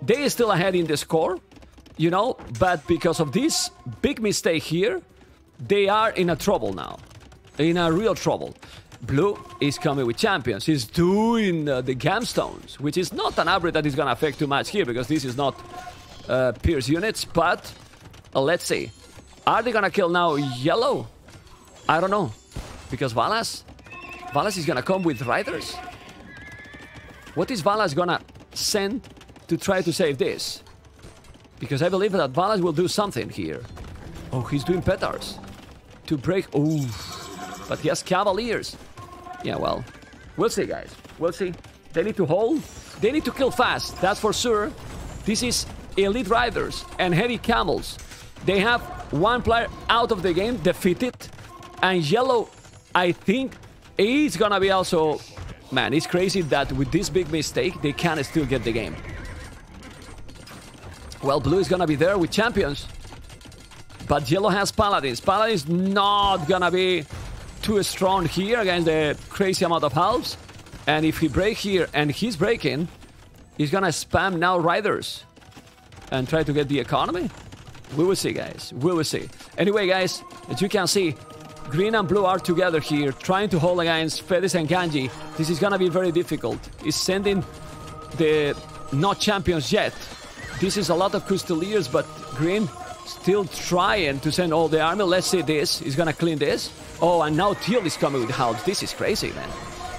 They are still ahead in the score. you know, but because of this big mistake here, they are in a trouble now. In a real trouble. Blue is coming with champions. He's doing uh, the gambesons, which is not an upgrade that is going to affect too much here because this is not uh, Pierce units. But uh, let's see. Are they going to kill now yellow? I don't know. Because Valas? Valas is to come with riders? What is Valas to send to try to save this? Because I believe that Valas will do something here. Oh, he's doing petards. To break... Oh, but he has Cavaliers. Yeah, well, we'll see, guys. We'll see. They need to hold. They need to kill fast, that's for sure. This is Elite Riders and Heavy Camels. They have one player out of the game, defeated. And Yellow, I think, is gonna be also... Man, it's crazy that with this big mistake, they can still get the game. Well, Blue is gonna be there with champions. But Yellow has Paladins. Paladins not gonna be too strong here against the crazy amount of halves. And if he break here and he's breaking, he's gonna spam now Riders and try to get the economy. We will see, guys. We will see. Anyway, guys, as you can see, Green and Blue are together here, trying to hold against Fedis and Ganji. This is gonna be very difficult. He's sending the not champions yet. This is a lot of Coustilliers, but Green still trying to send all the army. Let's see this. He's gonna clean this. Oh, and now Teal is coming with hounds. This is crazy, man.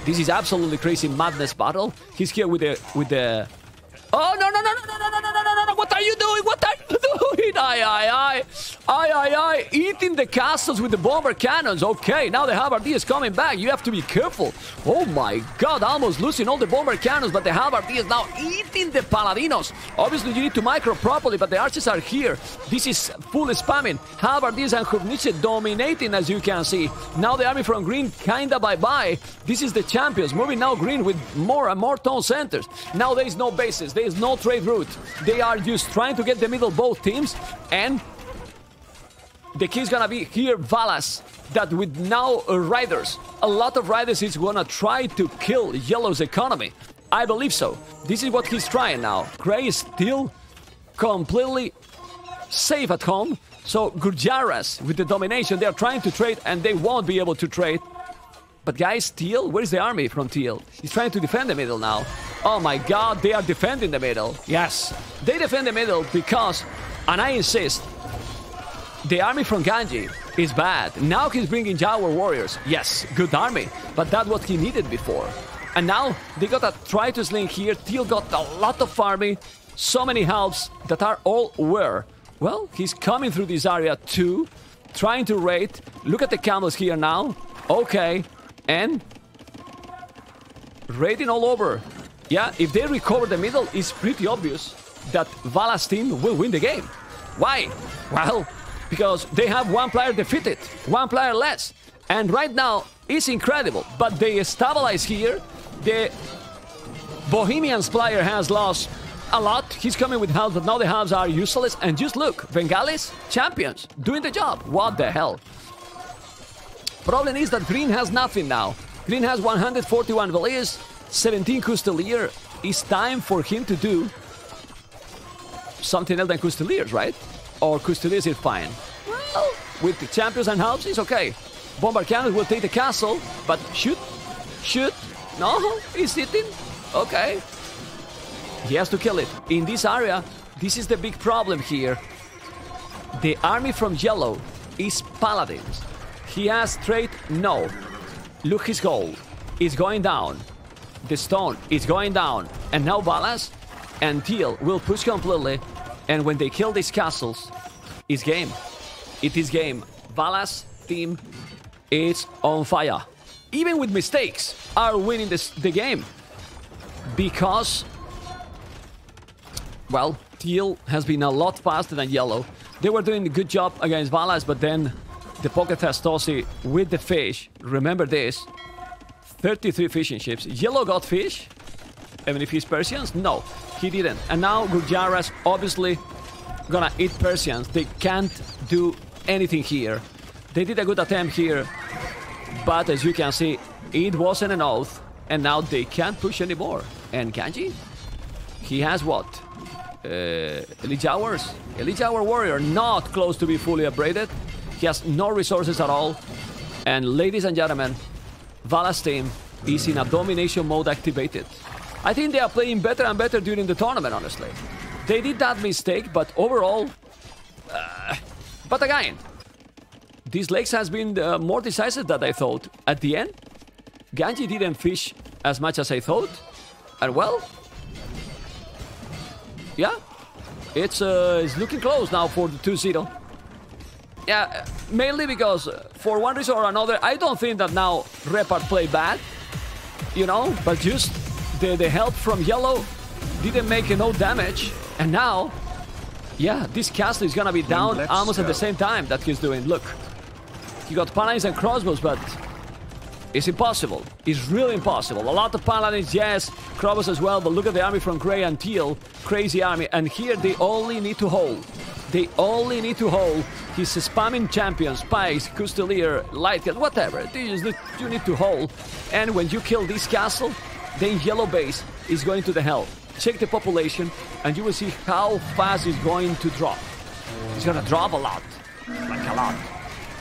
This is absolutely crazy madness battle. He's here with the with the. Oh no no no no no no no no no no! What are you doing? What are you doing? Aye aye aye, aye aye aye! Eating the castles with the bombard cannons. Okay, now the halberdier is coming back. You have to be careful. Oh my God! Almost losing all the bombard cannons, but the halberdier is now eating the paladinos. Obviously, you need to micro properly, but the archers are here. This is full spamming. Halberdiers and Houfnice dominating, as you can see. Now the army from green kinda bye bye. This is the champions moving now green with more and more town centers. Now there is no bases. There is no trade route. They are just trying to get the middle both teams and the key is gonna be here Valas that with now riders a lot of riders is gonna try to kill yellow's economy I believe so this is what he's trying now Gray is still completely safe at home so Gurjaras with the domination they are trying to trade and they won't be able to trade but guys, Teal, where's the army from Teal? He's trying to defend the middle now. Oh my god, they are defending the middle. Yes, they defend the middle because, and I insist, the army from Ganji is bad. Now he's bringing Jaguar warriors. Yes, good army, but that's what he needed before. And now they got a try to sling here. Teal got a lot of army, so many helps that are all where? Well, he's coming through this area too, trying to raid. Look at the camels here now. Okay, and raiding all over. Yeah, if they recover the middle, it's pretty obvious that Valas team will win the game. Why? Well, because they have one player defeated, one player less. And right now, it's incredible. But they stabilize here. The Bohemians player has lost a lot. He's coming with halves, but now the halves are useless. And just look, Bengalis, champions, doing the job. What the hell? Problem is that Green has nothing now. Green has 141 Valiers, 17 Coustillier. It's time for him to do something else than Coustilliers, right? Or Coustilliers is fine. Well, with the champions and halves, it's okay. Bombard cannons will take the castle, but shoot, shoot. No, he's sitting. Okay. He has to kill it. In this area, this is the big problem here. The army from yellow is paladins. He has trade? No. Look his gold. It's going down. The stone is going down. And now Valas and Teal will push completely. And when they kill these castles, it's game. It is game. Valas team is on fire. Even with mistakes, are winning this, the game. Because, well, Teal has been a lot faster than Yellow. They were doing a good job against Valas, but then the Pocket Testosi with the fish. Remember this. 33 fishing ships. Yellow got fish. Even if he's Persians? No, he didn't. And now Gurjaras obviously gonna eat Persians. They can't do anything here. They did a good attempt here. But as you can see, it wasn't an oath. And now they can't push anymore. And Ganji? He has what? uh, Elite Hours. Elite Warrior not close to be fully upgraded. He has no resources at all. And ladies and gentlemen, Vala's team is in a domination mode activated. I think they are playing better and better during the tournament, honestly. They did that mistake, but overall... Uh, but again, this Lex has been uh, more decisive than I thought. At the end, Ganji didn't fish as much as I thought. And well, yeah, it's uh, it's looking close now for the 2-0. Yeah, mainly because uh, for one reason or another, I don't think that now Repart played bad, you know, but just the, the help from Yellow didn't make no damage. And now, yeah, this castle is gonna be down let's almost at the same time that he's doing. Look, he got paladins and crossbows, but it's impossible. It's really impossible. A lot of paladins, yes, crossbows as well, but look at the army from Grey and Teal. Crazy army. And here they only need to hold. They only need to hold. He's spamming champions, spikes, coustillier, light gun, whatever. You need to hold. And when you kill this castle, then yellow base is going to the hell. Check the population, and you will see how fast it's going to drop. It's gonna drop a lot. Like a lot.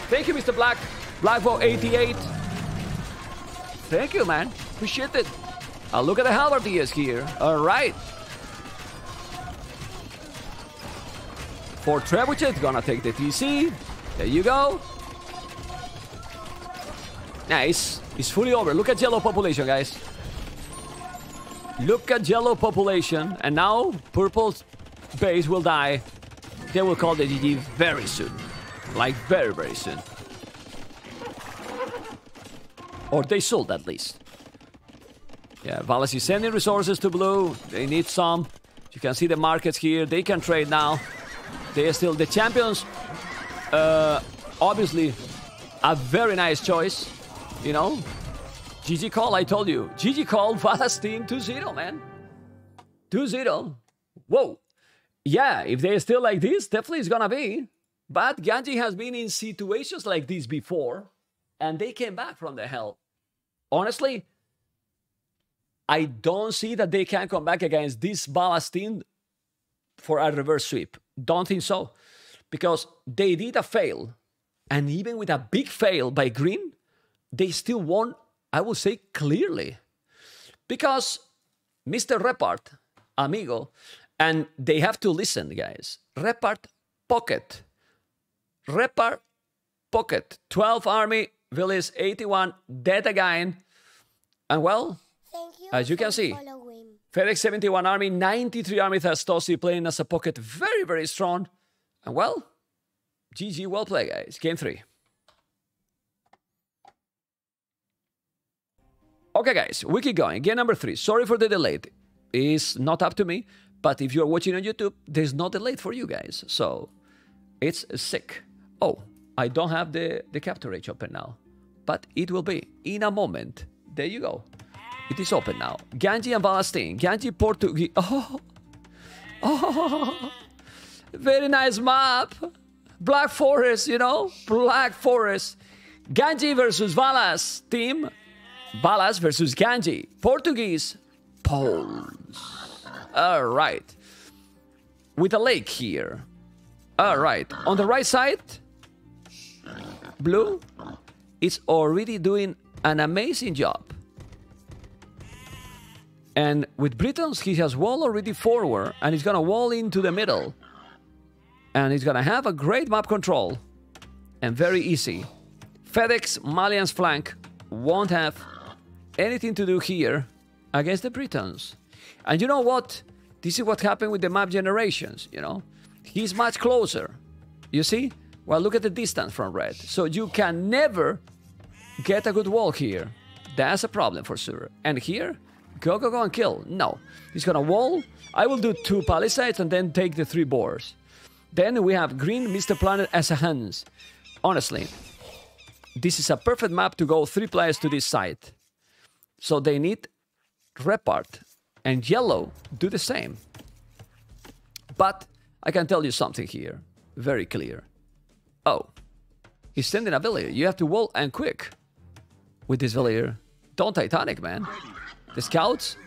Thank you, Mr. Black. Blackbow88. Thank you, man. Appreciate it. Uh, look at the halberdiers here. All right. For Trebuchet, gonna take the TC. There you go. Nice. It's fully over. Look at yellow population, guys. Look at yellow population. And now purple's base will die. They will call the GG very soon. Like very, very soon. Or they sold at least. Yeah, Valas is sending resources to blue. They need some. You can see the markets here. They can trade now. They are still the champions. Uh, obviously, a very nice choice. You know, GG call. I told you, GG call. Valas team 2-0, man. 2-0. Whoa. Yeah, if they're still like this, definitely it's gonna be. But Ganji has been in situations like this before, and they came back from the hell. Honestly, I don't see that they can come back against this Valas team for a reverse sweep. Don't think so. Because they did a fail. And even with a big fail by Green, they still won, I would say, clearly. Because Mr. Repart, amigo, and they have to listen, guys. Repart pocket. Repart pocket. 12 army, Willis 81, dead again. And well, Thank you As you can see. following. FedEx 71 Army, 93 Army Thastosi playing as a pocket. Very, very strong. And well, GG, well played, guys. Game three. Okay, guys, we keep going. Game number three. Sorry for the delay. It's not up to me, but if you're watching on YouTube, there's no delay for you guys. So it's sick. Oh, I don't have the, the CaptureAge open now, but it will be in a moment. There you go. It is open now. Ganji and Balastin. Ganji Portuguese. Oh, oh, very nice map. Black Forest, you know, Black Forest. Ganji versus Valas team. Valas versus Ganji. Portuguese. Poles. All right. With a lake here. All right. On the right side, Blue is already doing an amazing job. And with Britons, he has wall already forward, and he's gonna wall into the middle. And he's gonna have a great map control. And very easy. FedEx Malian's flank won't have anything to do here against the Britons. And you know what? This is what happened with the map generations, you know? He's much closer. You see? Well, look at the distance from red. So you can never get a good wall here. That's a problem for sure. And here, go, go, go and kill. No. He's gonna wall. I will do two palisades and then take the three boars. Then we have green Mr. Planner as a hands. Honestly, this is a perfect map to go three players to this side. So they need Repart and yellow do the same. But I can tell you something here. Very clear. Oh, he's sending a villager. You have to wall and quick with this villager. Don't Titanic, man. The scouts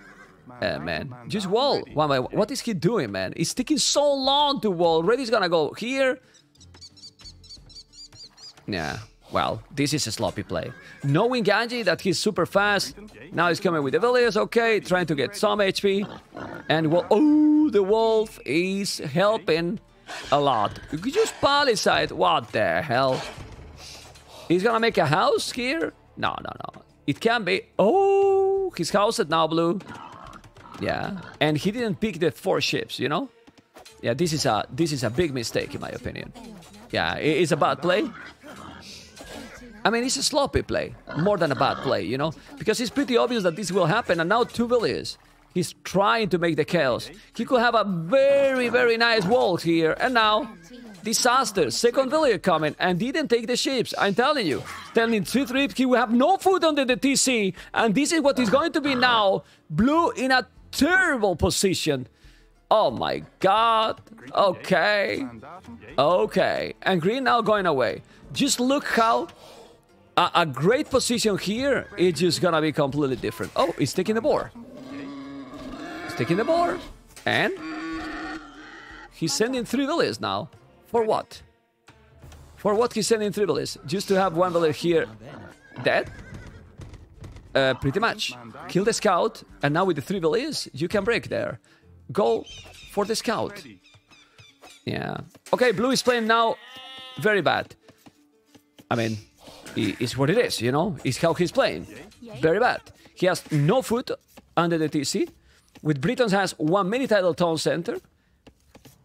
Uh, man, just wall. One by one. What is he doing, man? It's taking so long to wall. Ready's gonna go here. Yeah. Well, this is a sloppy play. Knowing Ganji that he's super fast, now he's coming with the villagers, okay, trying to get some HP. And well, oh, the wolf is helping a lot. You could Just palisade, what the hell? He's gonna make a house here? No, no, no. It can be. Oh, his house at now blue. Yeah, and he didn't pick the four ships, you know? Yeah, this is a this is a big mistake in my opinion. Yeah, it's a bad play. I mean, it's a sloppy play, more than a bad play, you know? Because it's pretty obvious that this will happen, and now two villages. He's trying to make the chaos. He could have a very, very nice wall here, and now, disaster. Second villager coming, and didn't take the ships, I'm telling you. Telling he will have no food under the TC, and this is what is going to be now. Blue in a terrible position. Oh my god. Okay. Okay. And green now going away. Just look how a, a great position here is just gonna be completely different. Oh, he's taking the board. He's taking the board. And he's sending three villages now. For what? For what he's sending villages? Just to have one village here dead? Uh, pretty much. Kill the scout, and now with the three villages, you can break there. Go for the scout. Yeah. Okay, blue is playing now very bad. I mean, it's what it is, you know? It's how he's playing. Very bad. He has no foot under the TC. With Britons has one mini title town center.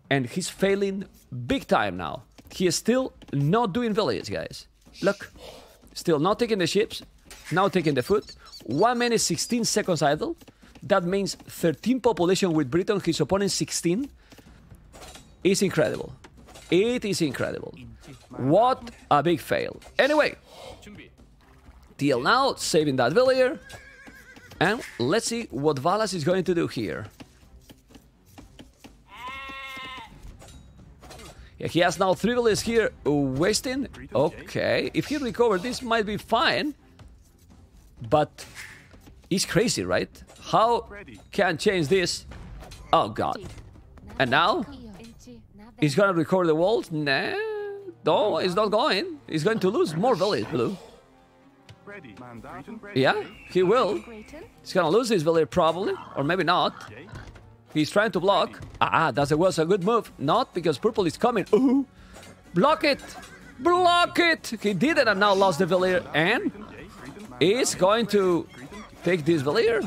And he's failing big time now. He is still not doing villages, guys. Look. Still not taking the ships. Now taking the foot. 1 minute 16 seconds idle. That means 13 population with Britain. His opponent 16. Is incredible. It is incredible. What a big fail. Anyway, till now, saving that villager. And let's see what Valas is going to do here. He has now three villagers here wasting. Okay, if he recovered, this might be fine. But he's crazy, right? How can change this? Oh god. And now he's gonna recover the walls? Nah, no, he's not going. He's going to lose more village, blue. Yeah, he will. He's gonna lose his village probably, or maybe not. He's trying to block. Ah, that was a good move. Not because purple is coming. Ooh, block it, block it. He did it and now lost the village and is going to take this village.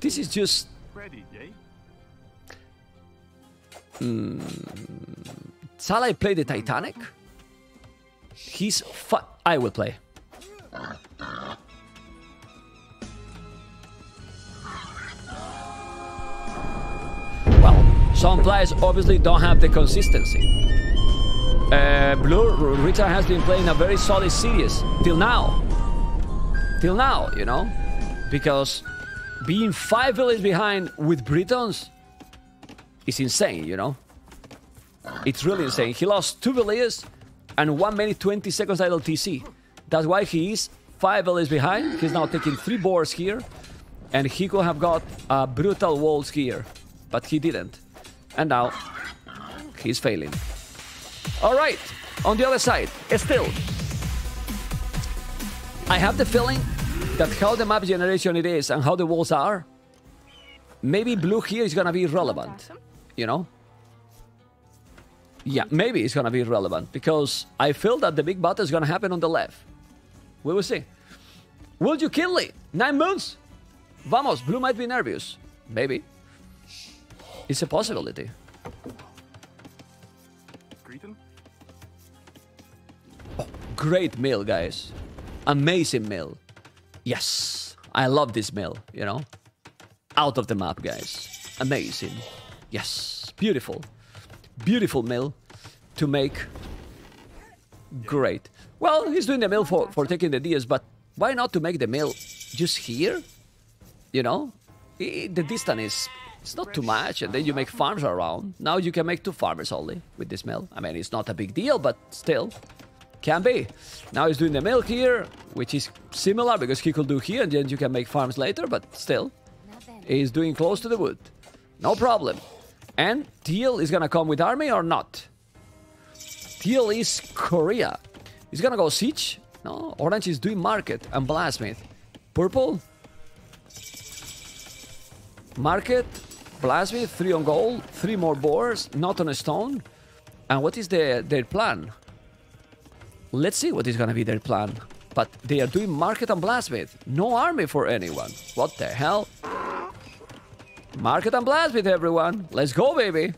This is just Shall I play the Titanic? He's I will play. Some players obviously don't have the consistency. Uh, Blue Rita has been playing a very solid series till now. Till now, you know, because being five villages behind with Britons is insane, you know. It's really insane. He lost two villages and one minute 20 seconds idle TC. That's why he is five villages behind. He's now taking three boards here. And he could have got brutal walls here. But he didn't. And now he's failing. Alright, on the other side, still. I have the feeling that how the map generation it is and how the walls are, maybe blue here is gonna be relevant. You know? Yeah, maybe it's gonna be relevant because I feel that the big battle is gonna happen on the left. We will see. Will you kill it? Nine moons? Vamos, blue might be nervous. Maybe. It's a possibility. Great meal, guys. Amazing meal. Yes, I love this meal, you know? Out of the map, guys. Amazing. Yes, beautiful. Beautiful meal to make. Great. Well, he's doing the meal for, for taking the DS, but why not to make the meal just here? You know? I- the distance is it's not too much, and then you make farms around. Now you can make two farmers only with this mill. I mean, it's not a big deal, but still. Can be. Now he's doing the milk here, which is similar because he could do here and then you can make farms later, but still. He's doing close to the wood. No problem. And Teal is gonna come with army or not? Teal is Korea. He's gonna go siege. No, orange is doing market and blacksmith. Purple. Market, blacksmith, three on gold, three more boars, not on a stone. And what is their their plan? Let's see what is gonna be their plan. But they are doing market and blacksmith. No army for anyone. What the hell? Market and blacksmith, everyone. Let's go, baby.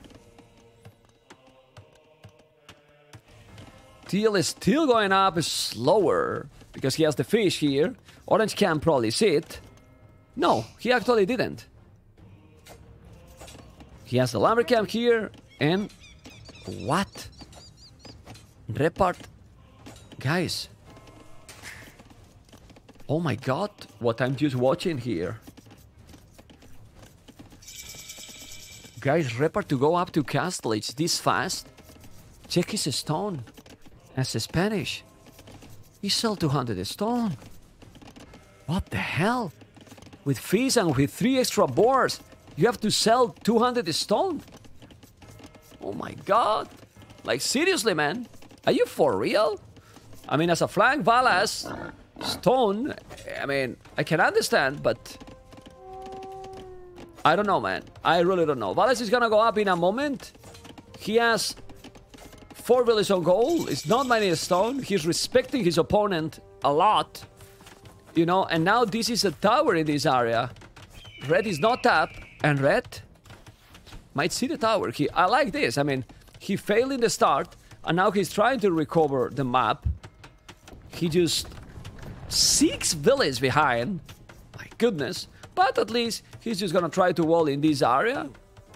Teal is still going up slower because he has the fish here. Orange can probably see it. No, he actually didn't. He has the lumber camp here and what? Repart. Guys. Oh my god, what I'm just watching here. Guys, Repart to go up to Castle, it's this fast. Check his stone. That's a Spanish. He sell 200 stone. What the hell? With fees and with three extra boards, you have to sell 200 stone? Oh my god. Like, seriously, man? Are you for real? I mean, as a flank Valas, stone, I mean, I can understand, but... I don't know, man. I really don't know. Valas is gonna go up in a moment. He has four villages on goal. It's not a stone. He's respecting his opponent a lot. You know, and now this is a tower in this area. Red is not tapped, and red might see the tower. He, I like this. I mean, he failed in the start, and now he's trying to recover the map. He just six villages behind. My goodness. But at least he's just gonna try to wall in this area,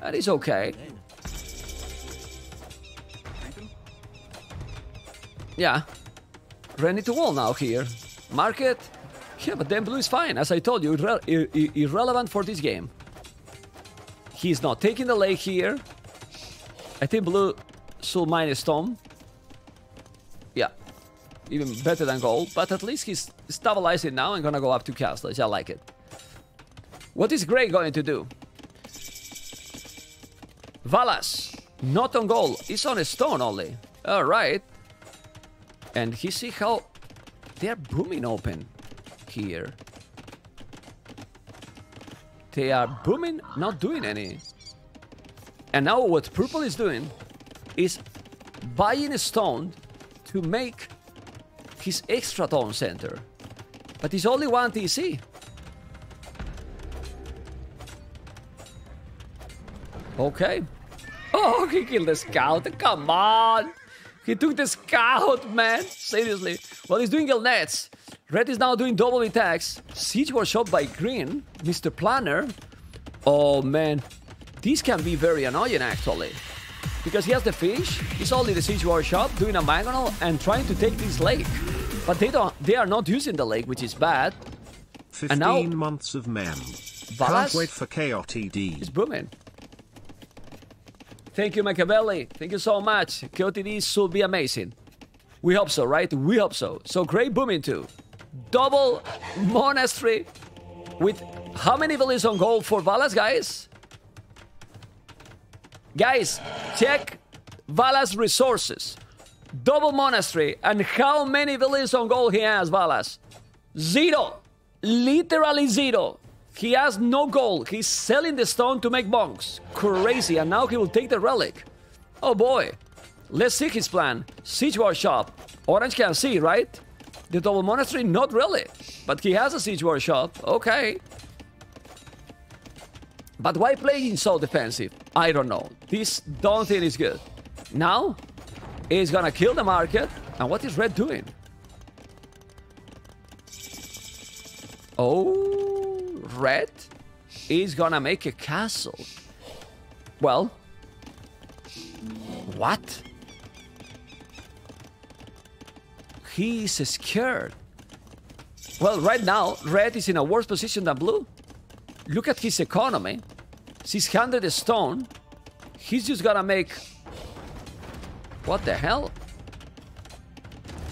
and it's okay. Yeah. Ready to wall now here. Market. Yeah, but then blue is fine. As I told you, irre ir irrelevant for this game. He's not taking the lake here. I think blue should mine a stone. Yeah. Even better than gold. But at least he's stabilizing now and gonna go up to castles. I like it. What is Grey going to do? Valas. Not on gold. It's on a stone only. Alright. And he see how they're booming open here. They are booming, not doing any. And now what purple is doing is buying a stone to make his extra tone center. But he's only one TC. Okay. Oh, he killed the scout. Come on. He took the scout, man. Seriously. Well, he's doing nets. Red is now doing double attacks. Siege was shot by green. Mr. Planner. Oh, man. This can be very annoying, actually. Because he has the fish. He's only the siege workshop, doing a mangonel and trying to take this lake. But they don't. They are not using the lake, which is bad. 15 now- months of Memb. Valas? Can't wait for KOTD. It's booming. Thank you, Machiavelli. Thank you so much. KOTD should be amazing. We hope so, right? We hope so. So great booming too. Double monastery with how many villages on gold for Valas, guys? Guys, check Valas resources. Double monastery and how many villages on gold he has, Valas? Zero. Literally zero. He has no gold. He's selling the stone to make monks. Crazy. And now he will take the relic. Oh boy. Let's see his plan. Siege workshop. Orange can see, right? The double monastery? Not really. But he has a siege workshop. Okay. But why playing so defensive? I don't know. This don't think is good. Now, he's gonna kill the market. And what is red doing? Oh, red is gonna make a castle. Well, what? He is scared. Well, right now, red is in a worse position than blue. Look at his economy. 600 stone. He's just gonna make... What the hell?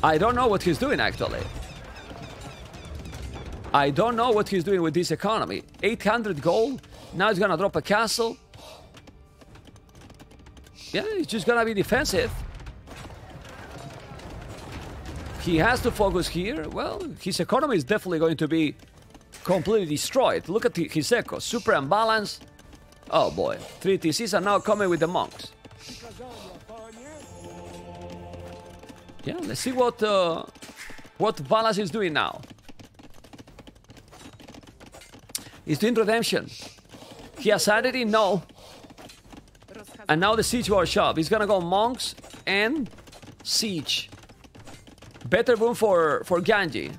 I don't know what he's doing actually. I don't know what he's doing with this economy. 800 gold. Now he's gonna drop a castle. Yeah, he's just gonna be defensive. He has to focus here. Well, his economy is definitely going to be completely destroyed. Look at his echo. Super unbalanced. Oh boy. Three TCs are now coming with the monks. Yeah, let's see what uh, what Valas is doing now. He's doing redemption. He has added in no. And now the siege workshop. He's gonna go monks and siege. Better room for for Ganji.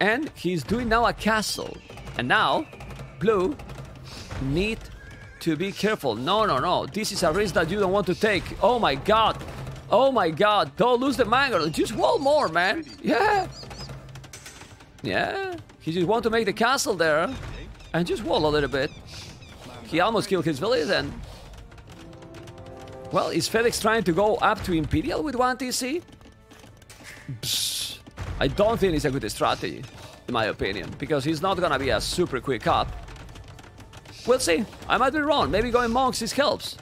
And he's doing now a castle. And now, blue need to be careful. No, no, no. This is a risk that you don't want to take. Oh my god. Oh my god. Don't lose the mango. Just wall more, man. Yeah. Yeah. He just want to make the castle there. And just wall a little bit. He almost killed his village and... Well, is Felix trying to go up to Imperial with 1 TC? Psst. I don't think it's a good strategy, in my opinion, because he's not gonna be a super quick up. We'll see. I might be wrong. Maybe going monks is helps.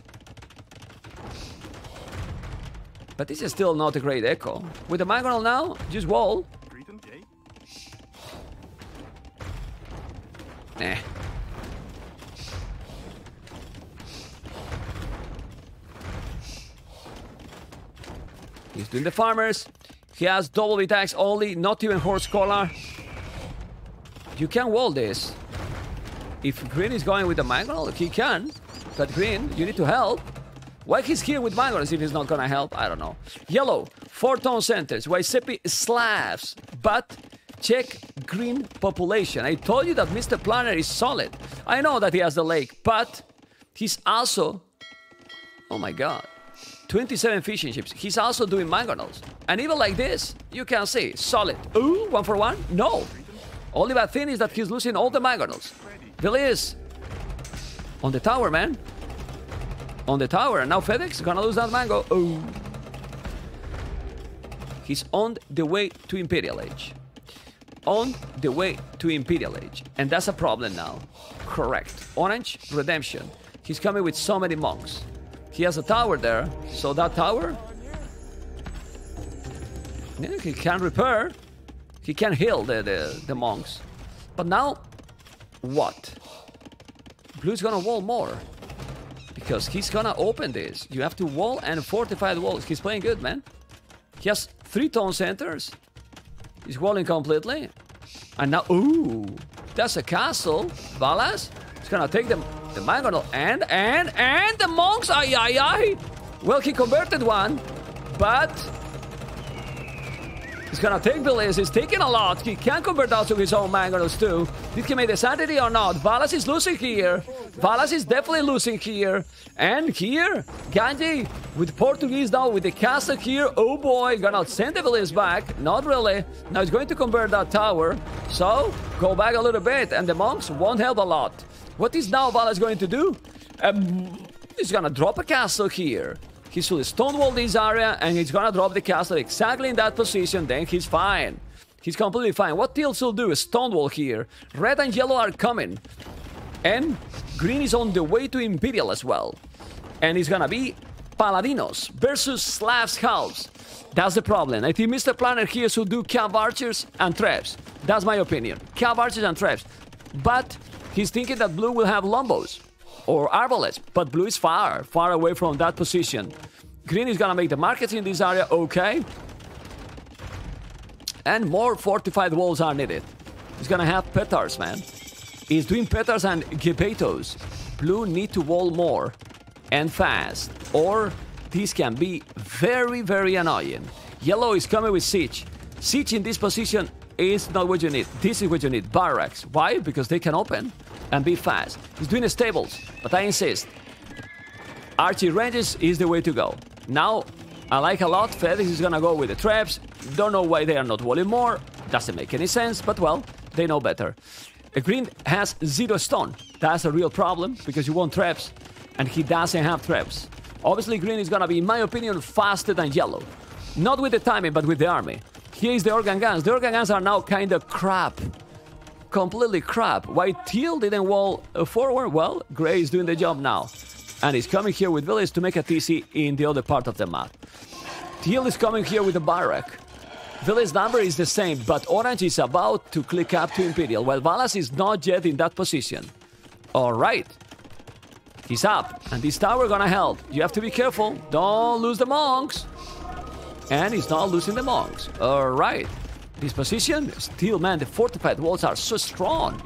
But this is still not a great echo. With the Mangonel now, just wall. Eh. He's doing the farmers. He has double attacks only, not even horse collar. You can wall this. If Green is going with the Mangonel, he can. But Green, you need to help. Why he's here with Mangonels if he's not gonna help? I don't know. Yellow, four tone centers. Why Seppi Slavs. But check green population. I told you that Mr. Planner is solid. I know that he has the lake, but he's also. Oh my god. 27 fishing ships. He's also doing mangonels. And even like this, you can see, solid. Ooh, one for one? No. Only bad thing is that he's losing all the mangonels. Villiers. On the tower, man. On the tower. And now FedEx gonna lose that mango. Oh. He's on the way to Imperial Age. On the way to Imperial Age. And that's a problem now. Correct. Orange, Redemption. He's coming with so many monks. He has a tower there, so that tower... Yeah, he can repair. He can heal the, the, the monks. But now, what? Blue's gonna wall more. Because he's gonna open this. You have to wall and fortify the walls. He's playing good, man. He has three tone centers. He's walling completely. And now, ooh, that's a castle. Valas. He's gonna take them the Mangonel and, and, and the monks! Ay, ay, ay! Well, he converted one, but... He's gonna take Belize, he's taking a lot. He can convert also his own Mangonels too. Did he make the sanctity or not? Valas is losing here. Valas is definitely losing here. And here, Ganji with Portuguese now with the castle here. Oh boy, gonna send the Belize back. Not really. Now he's going to convert that tower. So, go back a little bit and the monks won't help a lot. What is now Valas going to do? Um, he's gonna drop a castle here. He should stonewall this area and he's gonna drop the castle exactly in that position, then he's fine. He's completely fine. What Tilts will do is stonewall here. Red and yellow are coming. And green is on the way to Imperial as well. And it's gonna be Paladinos versus Slavs Halves. That's the problem. I think Mr. Planner here should do Cav Archers and Traps. That's my opinion. Cav Archers and Traps. But He's thinking that blue will have lombos or arbalets, but blue is far, far away from that position. Green is gonna make the markets in this area okay. And more fortified walls are needed. He's gonna have petards, man. He's doing petards and gepetos. Blue need to wall more and fast, or this can be very, very annoying. Yellow is coming with siege. Siege in this position is not what you need. This is what you need. Barracks. Why? Because they can open and be fast. He's doing stables, but I insist. Archery ranges is the way to go. Now, I like a lot. FedEx is gonna go with the traps. Don't know why they are not walling more. Doesn't make any sense, but well, they know better. Green has zero stone. That's a real problem because you want traps, and he doesn't have traps. Obviously, green is gonna be, in my opinion, faster than yellow. Not with the timing, but with the army. Here is the organ guns. The organ guns are now kind of crap. Completely crap. Why Teal didn't wall uh, forward? Well, Gray is doing the job now. And he's coming here with Village to make a TC in the other part of the map. Teal is coming here with a Barrack. Village number is the same, but Orange is about to click up to Imperial, while Valas is not yet in that position. Alright. He's up, and this tower gonna help. You have to be careful. Don't lose the monks. And he's not losing the monks. Alright. This position, still, man, the fortified walls are so strong.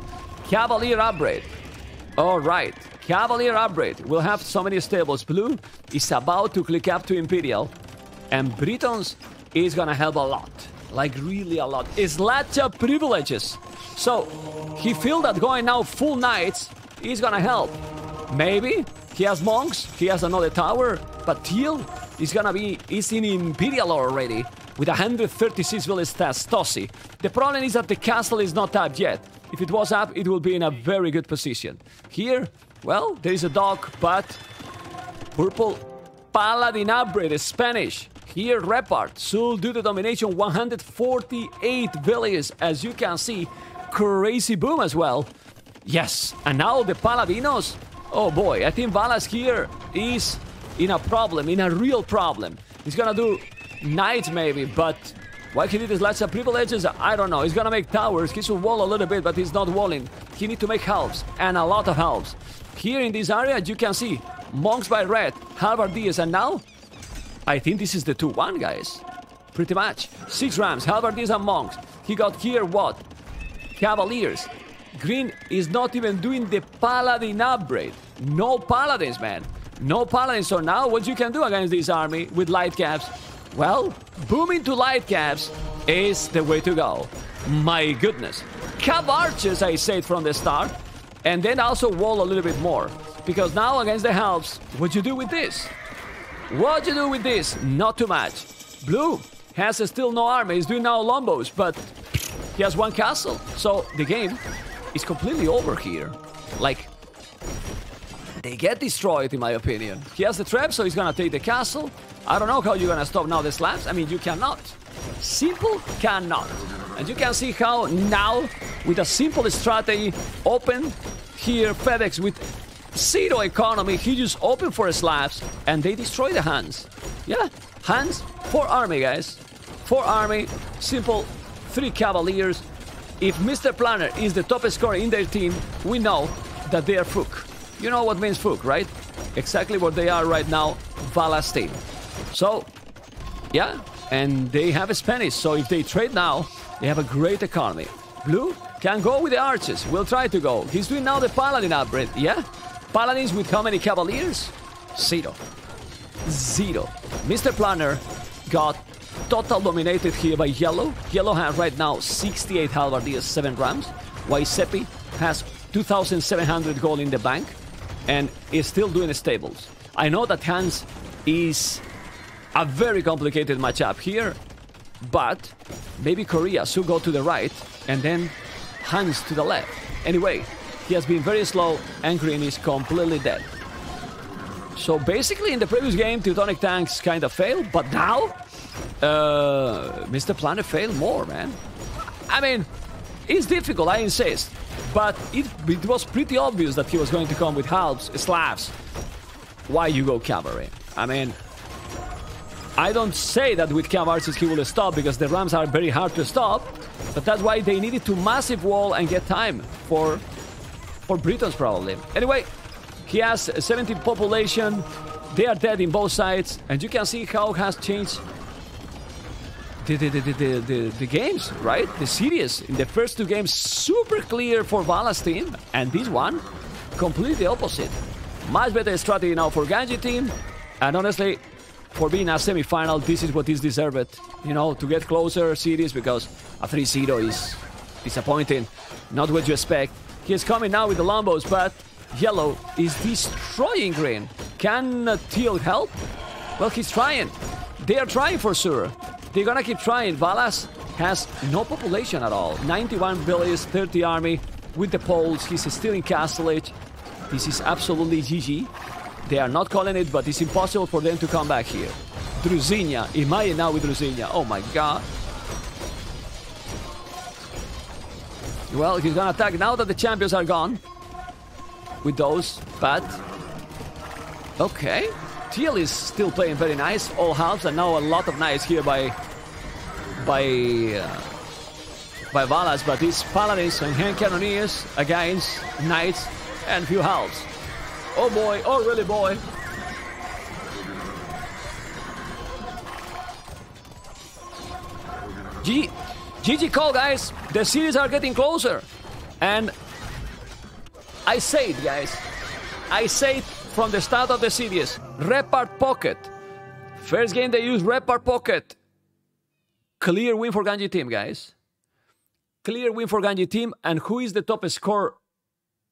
Cavalier upgrade. Alright. Cavalier upgrade. We'll have so many stables. Blue is about to click up to Imperial. And Britons is gonna help a lot. Like really a lot. Szlachta privileges. So he feel that going now full knights is gonna help. Maybe he has monks, he has another tower, but Teal is gonna be is in Imperial already with 136 village stats Tossi. The problem is that the castle is not up yet. If it was up, it will be in a very good position. Here, well, there is a dog, but purple paladin upgrade is Spanish. Here, Repart should do the domination 148 villages, as you can see. Crazy boom as well. Yes, and now the Paladinos. Oh boy, I think Valas here is in a problem, in a real problem. He's gonna do knight maybe, but why he did his lots of privileges, I don't know. He's gonna make towers, he should wall a little bit, but he's not walling. He need to make halves, and a lot of halves. Here in this area, you can see monks by red, halberdiers, and now I think this is the 2-1, guys. Pretty much. Six rams, halberdiers and monks. He got here what? Cavaliers. Green is not even doing the paladin upgrade. No paladins, man. No paladins. So now what you can do against this army with light caps? Well, booming to light caps is the way to go. My goodness. Cav archers, I said from the start. And then also wall a little bit more. Because now against the halves, what you do with this? What you do with this? Not too much. Blue has still no army. He's doing now lombos, but he has one castle. So the game is completely over here. Like, they get destroyed, in my opinion. He has the trap, so he's gonna take the castle. I don't know how you're gonna stop now the Slavs. I mean, you cannot. Simple cannot. And you can see how now, with a simple strategy, open here, FedEx with zero economy, he just open for Slavs, and they destroy the hands. Yeah, hands, four army, guys. Four army, simple, three cavaliers. If Mr. Planner is the top scorer in their team, we know that they are Fook. You know what means Fook, right? Exactly what they are right now, Valas team. So, yeah, and they have a Spanish, so if they trade now, they have a great economy. Blue can go with the archers. We'll try to go. He's doing now the paladin upgrade, yeah? Paladins with how many cavaliers? Zero. Zero. Mr. Planner got total dominated here by Yellow. Yellow has right now 68 halberdiers, 7 rams. While Seppi has 2,700 gold in the bank and is still doing stables. I know that Huns is a very complicated matchup here, but maybe Korea should go to the right and then Huns to the left. Anyway, he has been very slow and Green is completely dead. So basically in the previous game, Teutonic tanks kind of failed, but now uh, Mr. Planner failed more, man. I mean, it's difficult, I insist, but it, it was pretty obvious that he was going to come with halves, Slavs. Why you go cavalry? I mean, I don't say that with Cav Archers he will stop because the Rams are very hard to stop, but that's why they needed to massive wall and get time for for Britons probably. Anyway, he has 17 population. They are dead in both sides, and you can see how has changed the, the, the, the, the, games, right? The series in the first two games super clear for Valas team, and this one completely opposite. Much better strategy now for Ganji team, and honestly, for being a semi-final, this is what is deserved. You know, to get closer series because a 3-0 is disappointing. Not what you expect. He is coming now with the Lombos, but Yellow is destroying Green. Can Teal help? Well, he's trying. They are trying for sure. They're gonna keep trying. Valas has no population at all. 91 villages, 30 army with the Poles. He's still in Castle Age. This is absolutely GG. They are not calling it, but it's impossible for them to come back here. Druzhina. Imagine now with Druzhina. Oh my god. Well, he's gonna attack now that the champions are gone. With those, but... Okay. Teal is still playing very nice, all halves, and now a lot of nice here by by uh, by Valas, but these paladins and hand cannoneers against knights and few halves. Oh boy, oh really boy. G GG call guys, the series are getting closer. And I say it guys, I say it from the start of the series. Repart Pocket. First game they use Repart Pocket. Clear win for Ganji team, guys. Clear win for Ganji team. And who is the top scorer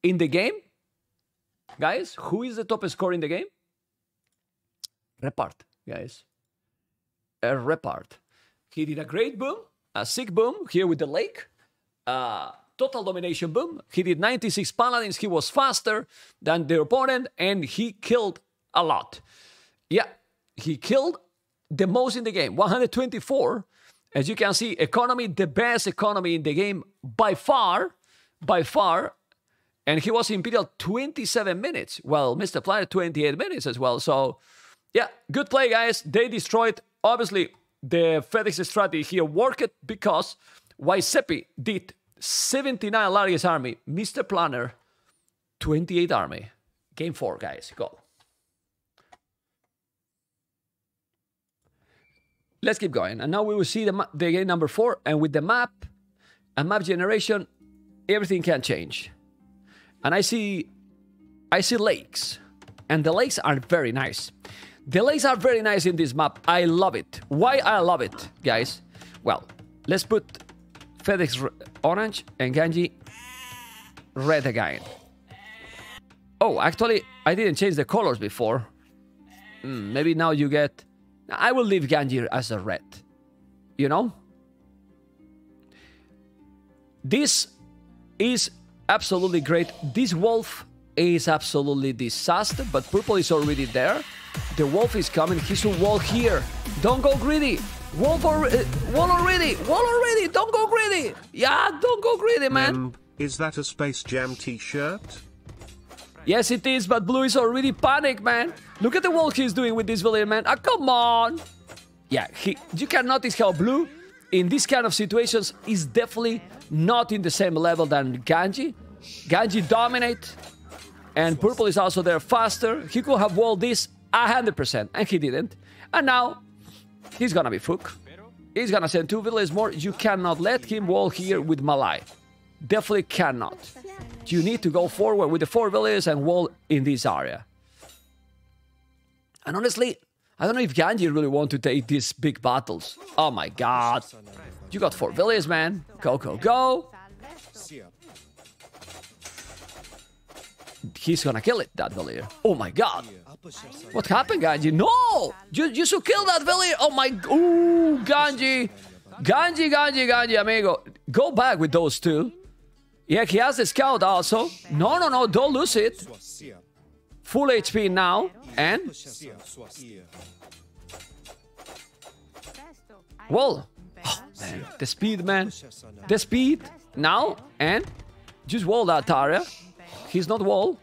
in the game? Guys, who is the top scorer in the game? Repart, guys. A Repart. He did a great boom, a sick boom here with the lake. Uh, total domination boom. He did 96 paladins. He was faster than their opponent and he killed a lot. Yeah, he killed the most in the game 124. As you can see, economy, the best economy in the game by far, by far. And he was Imperial 27 minutes. Well, Mr. Planner 28 minutes as well. So, yeah, good play, guys. They destroyed, obviously, the FedEx strategy here worked because Waisepi did 79 largest army, Mr. Planner 28 army. Game 4, guys, go. Let's keep going. And now we will see the, the game number 4. And with the map and map generation, everything can change. And I see, I see lakes. And the lakes are very nice. The lakes are very nice in this map. I love it. Why I love it, guys? Well, let's put FedEx orange and Ganji red again. Oh, actually, I didn't change the colors before. Hmm, maybe now you get. I will leave Ganji as a red. You know? This is absolutely great. This wolf is absolutely disaster, but purple is already there. The wolf is coming. He should wall here. Don't go greedy. Wolf or, uh, wall already. Wall already. Don't go greedy. Yeah, don't go greedy, man. Memb, is that a Space Jam t-shirt? Yes, it is, but Blue is already panicked, man. Look at the wall he's doing with this villain, man. Ah, come on. Yeah, he, you can notice how Blue, in this kind of situations, is definitely not in the same level than Ganji. Ganji dominate, and Purple is also there faster. He could have walled this 100%, and he didn't. And now, he's gonna be Fook. He's gonna send two villains more. You cannot let him wall here with Malay. Definitely cannot. You need to go forward with the four villains and wall in this area. And honestly, I don't know if Ganji really want to take these big battles. Oh my god. You got four villains, man. Go, go, go. He's gonna kill it, that villager. Oh my god. What happened, Ganji? No! You, you should kill that villager. Oh my... Ooh, Ganji. Ganji, Ganji, Ganji, amigo. Go back with those two. Yeah, he has the scout also. No, no, no, don't lose it. Full HP now. And... Well, oh, man, the speed, man. The speed now. And just wall that area. He's not wall.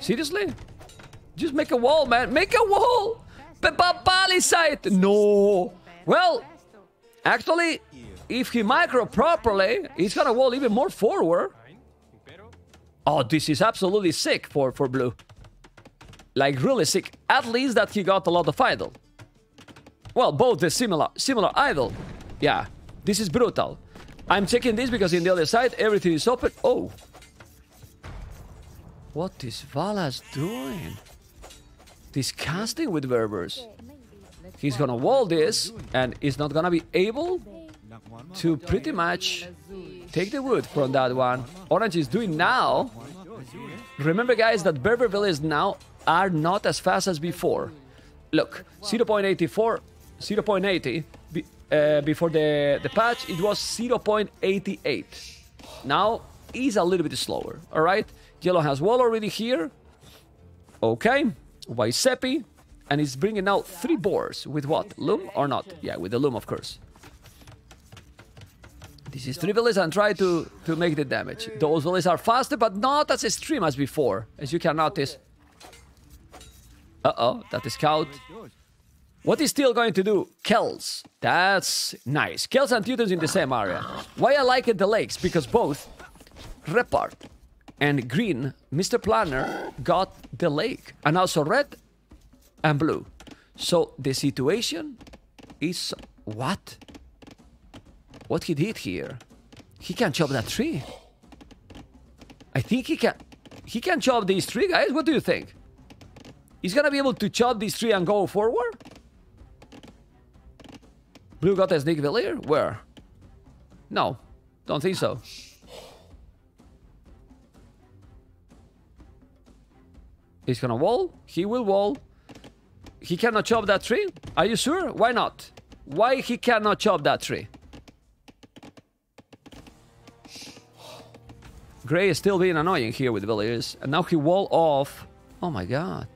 Seriously? Just make a wall, man. Make a wall. Peppa Palisade. No. Well, actually, if he micro properly, he's gonna wall even more forward. Oh, this is absolutely sick for, for Blue. Like, really sick. At least that he got a lot of idle. Well, both the similar similar idle. Yeah, this is brutal. I'm checking this because in the other side, everything is open. Oh. What is Valas doing? Disgusting with Berbers. He's gonna wall this, and is not gonna be able to pretty much take the wood from that one. Orange is doing now. Remember, guys, that Berber villages now are not as fast as before. Look, 0.84, 0.80. Uh, before the, the patch, it was 0.88. Now, is a little bit slower, all right? Yellow has wall already here. Okay, Waisepi, and he's bringing out three boars with what? Loom or not? Yeah, with the loom, of course. This is three and try to, to make the damage. Those villages are faster, but not as extreme as before, as you can notice. Uh-oh, that is scout. What is still going to do? Celts. That's nice. Celts and Teutons in the same area. Why I like it, the lakes? Because both Repart and Green, Mr. Planner, got the lake. And also Red and Blue. So the situation is... What? What he did here? He can chop that tree. I think he can... He can chop these three, guys. What do you think? He's gonna be able to chop these three and go forward? Blue got a sneak villier? Where? No, don't think so. He's gonna wall. He will wall. He cannot chop that tree? Are you sure? Why not? Why he cannot chop that tree? Gray is still being annoying here with Villiers. And now he wall off. Oh my god.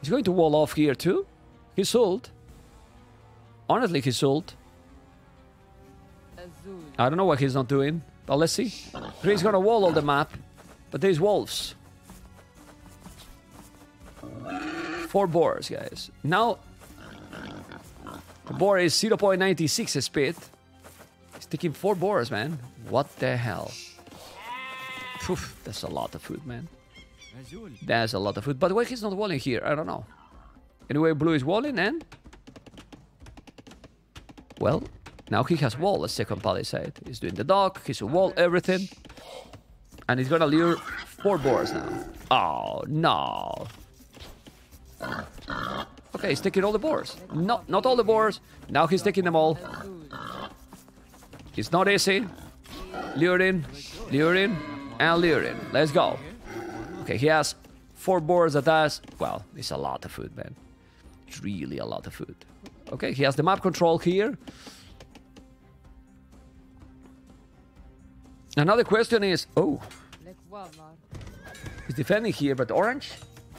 He's going to wall off here too? He sold. Honestly, he sold. I don't know what he's not doing, but let's see. Gray's gonna wall all the map, but there's wolves. Four boars, guys. Now, the boar is 0.96 speed. He's taking four boars, man. What the hell? Phew, that's a lot of food, man. That's a lot of food. But why he's not walling here? I don't know. Anyway, blue is walling and... Well, now he has wall a second palisade. He's doing the dock, he's a wall, everything. And he's gonna lure four boars now. Oh, no. Okay, he's taking all the boars. No, not all the boars. Now he's taking them all. It's not easy. Luring, luring, and luring. Let's go. Okay, he has four boards at us. Well, it's a lot of food, man. It's really a lot of food. Okay, he has the map control here. Another question is... Oh, he's defending here, but orange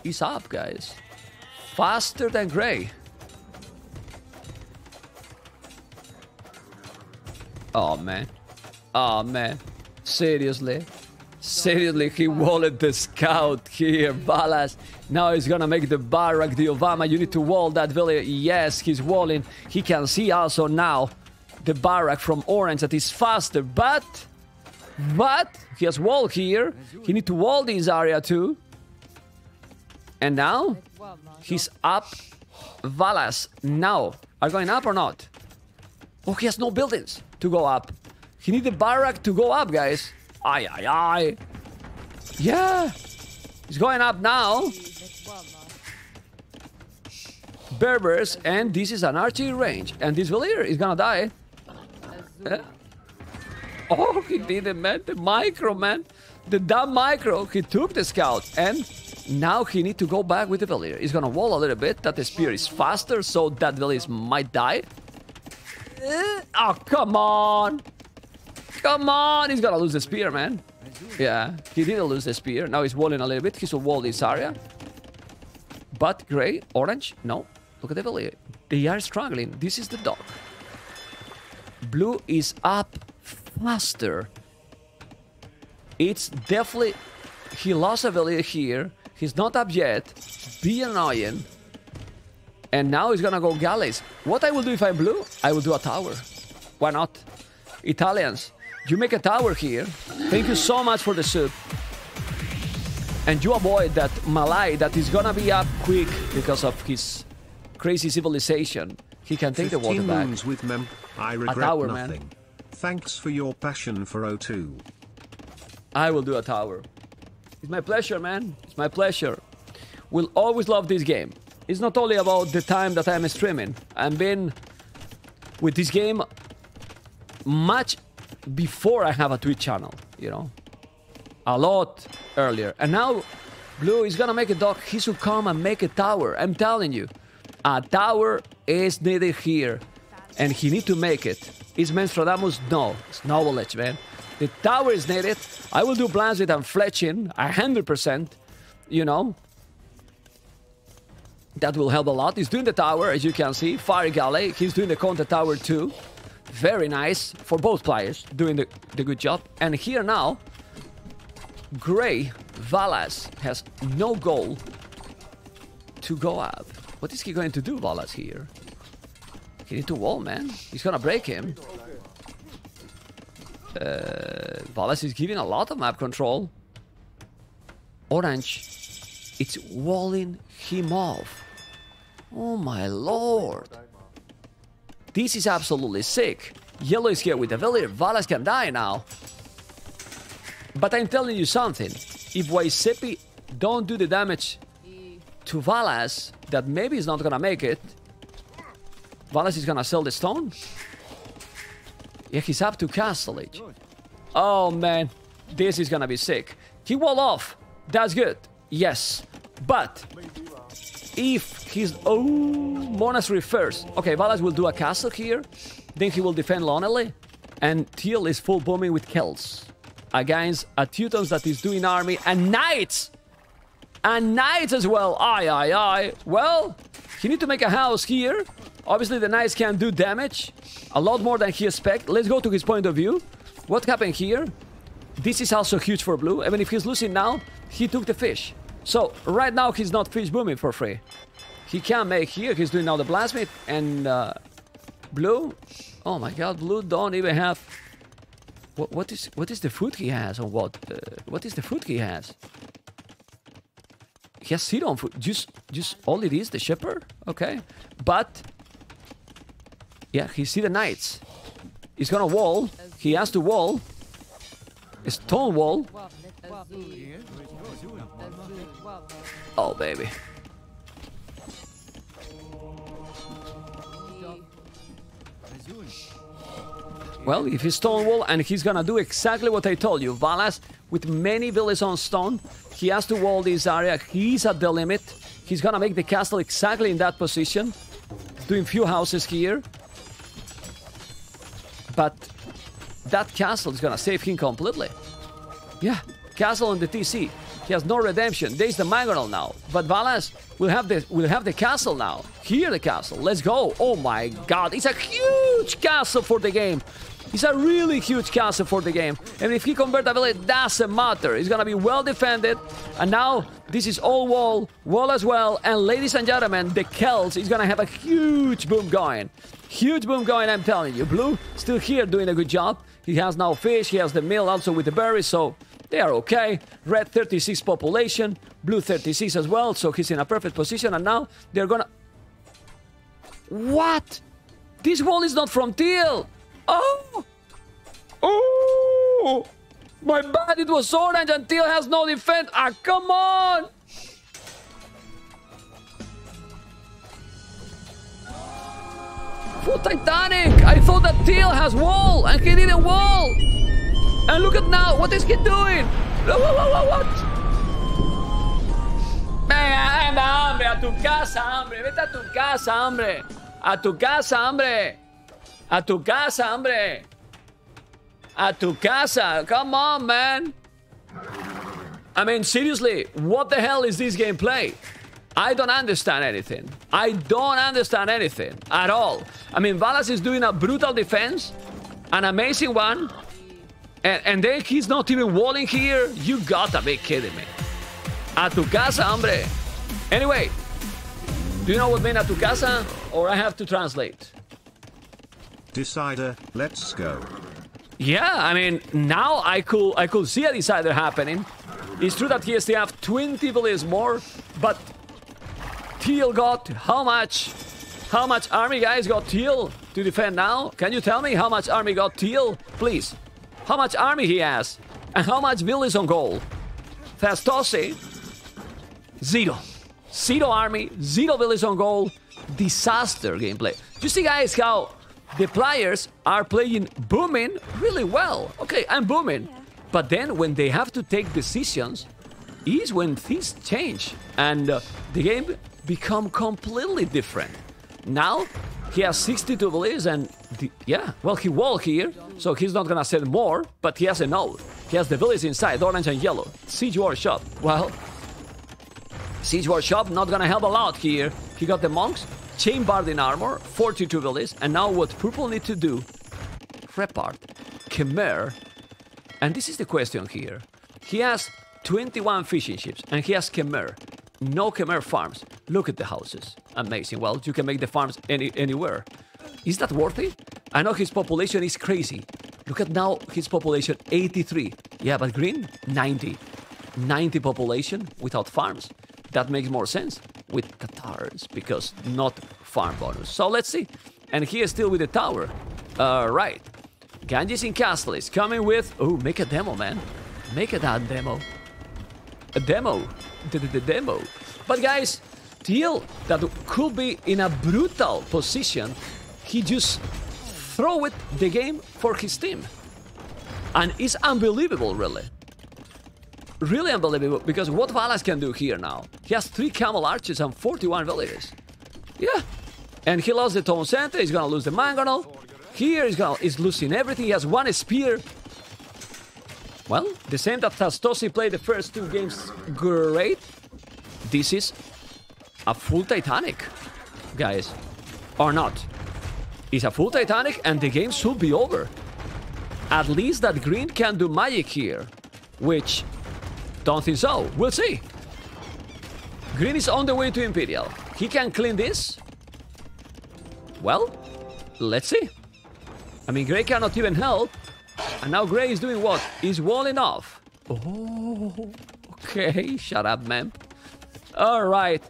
is up, guys. Faster than gray. Oh, man. Oh, man. Seriously. Seriously, he walled the scout here, Valas. Now he's gonna make the barrack, the Obama. You need to wall that village. Yes, he's walling. He can see also now the barrack from Orange that is faster, but... But he has wall here. He need to wall this area too. And now he's up. Valas now are going up or not? Oh, he has no buildings to go up. He need the barrack to go up, guys. Aye, aye, aye. Yeah. He's going up now. Berbers, and this is an archery range. And this Villier is gonna die. Oh, he did it, man. The micro, man. The dumb micro. He took the scout. And now he need to go back with the Villier. He's gonna wall a little bit. That the spear is faster, so that Villier might die. Eh? Oh, come on. Come on. He's gonna lose the spear, man. Yeah, he didn't lose the spear. Now he's walling a little bit. He's will wall this area. But gray, orange, no. Look at the Villier. They are struggling. This is the dog. Blue is up faster. It's definitely... He lost a Villier here. He's not up yet. Be annoying. And now he's gonna go galleys. What I will do if I'm blue? I will do a tower. Why not? Italians, you make a tower here. Thank you so much for the soup. And you avoid that Malay that is gonna be up quick because of his crazy civilization. He can take the water 15 back. with Memb. I regret tower, man. Thanks for your passion for O2. I will do a tower. It's my pleasure, man. It's my pleasure. We'll always love this game. It's not only about the time that I'm streaming. I've been with this game much before I have a Twitch channel, you know. A lot earlier. And now Blue is gonna make a dock. He should come and make a tower. I'm telling you. A tower is needed here. And he need to make it. Is Memstradamus? No. It's knowledge, man. The tower is needed. I will do plans and fletching. A hundred percent. You know. That will help a lot. He's doing the tower, as you can see. Fire Galley. He's doing the counter tower too. Very nice for both players, doing the, the good job. And here now, Gray, Valas, has no goal to go up. What is he going to do, Valas, here? He need to wall, man. He's gonna break him. Uh, Valas is giving a lot of map control. Orange, it's walling him off. Oh my lord. This is absolutely sick. Yellow is here with the villager. Valas can die now. But I'm telling you something. If Waisepi don't do the damage to Valas, that maybe he's not gonna make it. Valas is gonna sell the stone. Yeah, he's up to Castle it. Oh man, this is gonna be sick. He wall off. That's good. Yes. But if he's oh monastery first. Okay, Valas will do a castle here. Then he will defend Lonely. And Teal is full booming with Celts. Against a Teutons that is doing army and knights! And knights as well. Aye, aye, aye. Well, he need to make a house here. Obviously, the knights can do damage. A lot more than he expect. Let's go to his point of view. What happened here? This is also huge for blue. Even if he's losing now, he took the fish. So, right now, he's not fish booming for free. He can make here. He's doing now the blacksmith. And uh, blue... Oh my god, blue don't even have... What, what is what is the food he has or what? Uh, what is the food he has? He has seed on food. Just, just all it is, the shepherd. Okay, but yeah, he see the knights. He's gonna wall. He has to wall. A stone wall. Oh baby. Well, if he's stone wall and he's gonna do exactly what I told you, Valas with many villas on stone, he has to wall this area. He's at the limit. He's gonna make the castle exactly in that position, doing few houses here. But that castle is gonna save him completely. Yeah, castle on the TC. He has no redemption. There's the Mangonel now. But Valas will have the will have the castle now. Here the castle. Let's go. Oh my god. It's a huge castle for the game. It's a really huge castle for the game. And if he convert a village, doesn't matter. It's gonna be well defended. And now this is all wall, wall as well. And ladies and gentlemen, the Celts is gonna have a huge boom going. Huge boom going, I'm telling you. Blue still here doing a good job. He has now fish, he has the mill also with the berries, so they are okay. Red 36 population, blue 36 as well, so he's in a perfect position. And now they're gonna. What? This wall is not from Teal! Oh! Oh! My bad, it was orange and Teal has no defense. Ah, come on! For Titanic! I thought that Teal has wall and he didn't wall! And look at now, what is he doing? What, what, what? Venga, anda, hombre, a tu casa, hombre. Vete a tu casa, hombre. A tu casa, hombre. A tu casa, hombre. A tu casa. Come on, man. I mean, seriously, what the hell is this gameplay? I don't understand anything. I don't understand anything at all. I mean, Valas is doing a brutal defense, an amazing one, and, and then he's not even walling here. You gotta be kidding me. A tu casa, hombre. Anyway, do you know what mean a tu casa? Or I have to translate. Decider, let's go. Yeah, I mean, now I could I could see a decider happening. It's true that he still have 20 villas more, but Teal got how much? How much army guys got Teal to defend now? Can you tell me how much army got Teal? Please. How much army he has? And how much villas on goal? Fastossi, zero. Zero army, zero villas on goal. Disaster gameplay. You see guys how the players are playing booming really well. Okay, I'm booming. But then when they have to take decisions, is when things change. And uh, the game become completely different. Now, he has 62 believes and the, yeah, well, he wall here, so he's not gonna send more, but he has a node. He has the village inside, orange and yellow. Siege workshop. Well, Siege workshop not gonna help a lot here. He got the monks, chain bard in armor, 42 villages, and now what purple need to do Trepard, Khmer, and this is the question here. He has 21 fishing ships and he has Khmer. No Khmer farms. Look at the houses. Amazing. Well, you can make the farms any, anywhere. Is that worth it? I know his population is crazy. Look at now his population 83. Yeah, but green 90. 90 population without farms. That makes more sense with Qatars because not farm bonus. So let's see. And he is still with the tower. Right. Ganges in Castle is coming with. Oh, make a demo, man. Make a that demo. A demo. The, the, the demo. But guys, Teal that could be in a brutal position, he just throw it the game for his team. And it's unbelievable, really. Really unbelievable, because what Valas can do here now. He has 3 Camel Archers and 41 Villagers. Yeah. And he lost the Town Center, he's gonna lose the Mangonel. Here he's, gonna, he's losing everything, he has one Spear. Well, the same that Tastosi played the first two games great. This is a full Titanic, guys. Or not. It's a full Titanic and the game should be over. At least that green can do magic here. Which, don't think so. We'll see. Green is on the way to Imperial. He can clean this. Well, let's see. I mean, Grey cannot even help. And now Grey is doing what? He's walling off. Oh, okay. [laughs] Shut up, man. All right.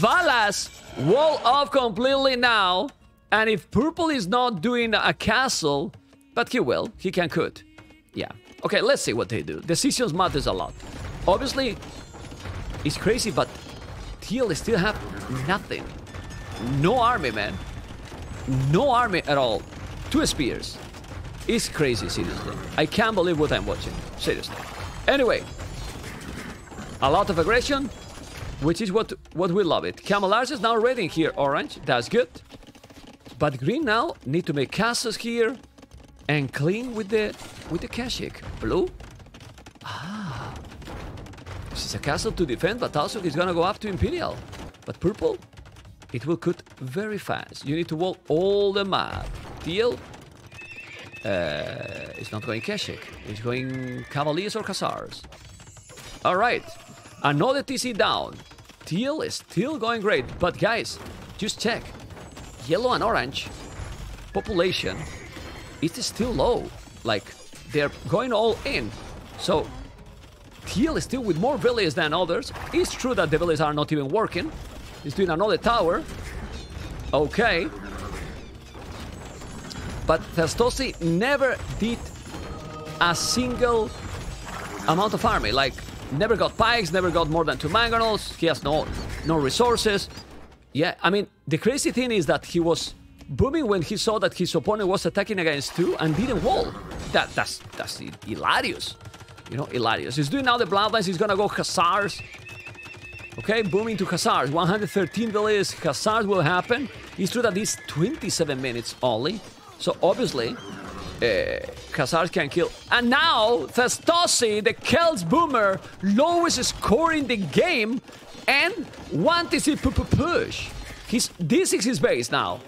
Valas wall off completely now. And if Purple is not doing a castle, but he will, he can could. Yeah. Okay, let's see what they do. Decisions matters a lot. Obviously, it's crazy, but Teal still have nothing. No army, man. No army at all. Two spears. It's crazy, seriously. I can't believe what I'm watching. Seriously. Anyway, a lot of aggression, which is what what we love it. Camelars is now raiding here, orange. That's good. But green now need to make castles here and clean with the with the Keshik. Blue? Is a castle to defend, but also he's gonna go up to Imperial. But purple? It will cut very fast. You need to walk all the map. Teal? Uh, it's not going Keshik. It's going Cavaliers or Khazars. Alright. Another TC down. Teal is still going great. But guys, just check. Yellow and orange population it is still low. Like, they're going all in. So, Teal is still with more villages than others. It's true that the villages are not even working. He's doing another tower. Okay. But Thestosi never did a single amount of army. Like, never got pikes, never got more than two mangonels. He has no, no resources. Yeah, I mean, the crazy thing is that he was booming when he saw that his opponent was attacking against two and didn't wall. That that's that's hilarious. You know, hilarious. He's doing now the bloodlines. He's gonna go Khazars. Okay, booming to Khazars. 113 villages. Khazars will happen. It's true that it's 27 minutes only. So obviously, uh, can kill. And now, Thestosi, the Celts boomer, lowest score in the game and one TC push. He's, this is his base now.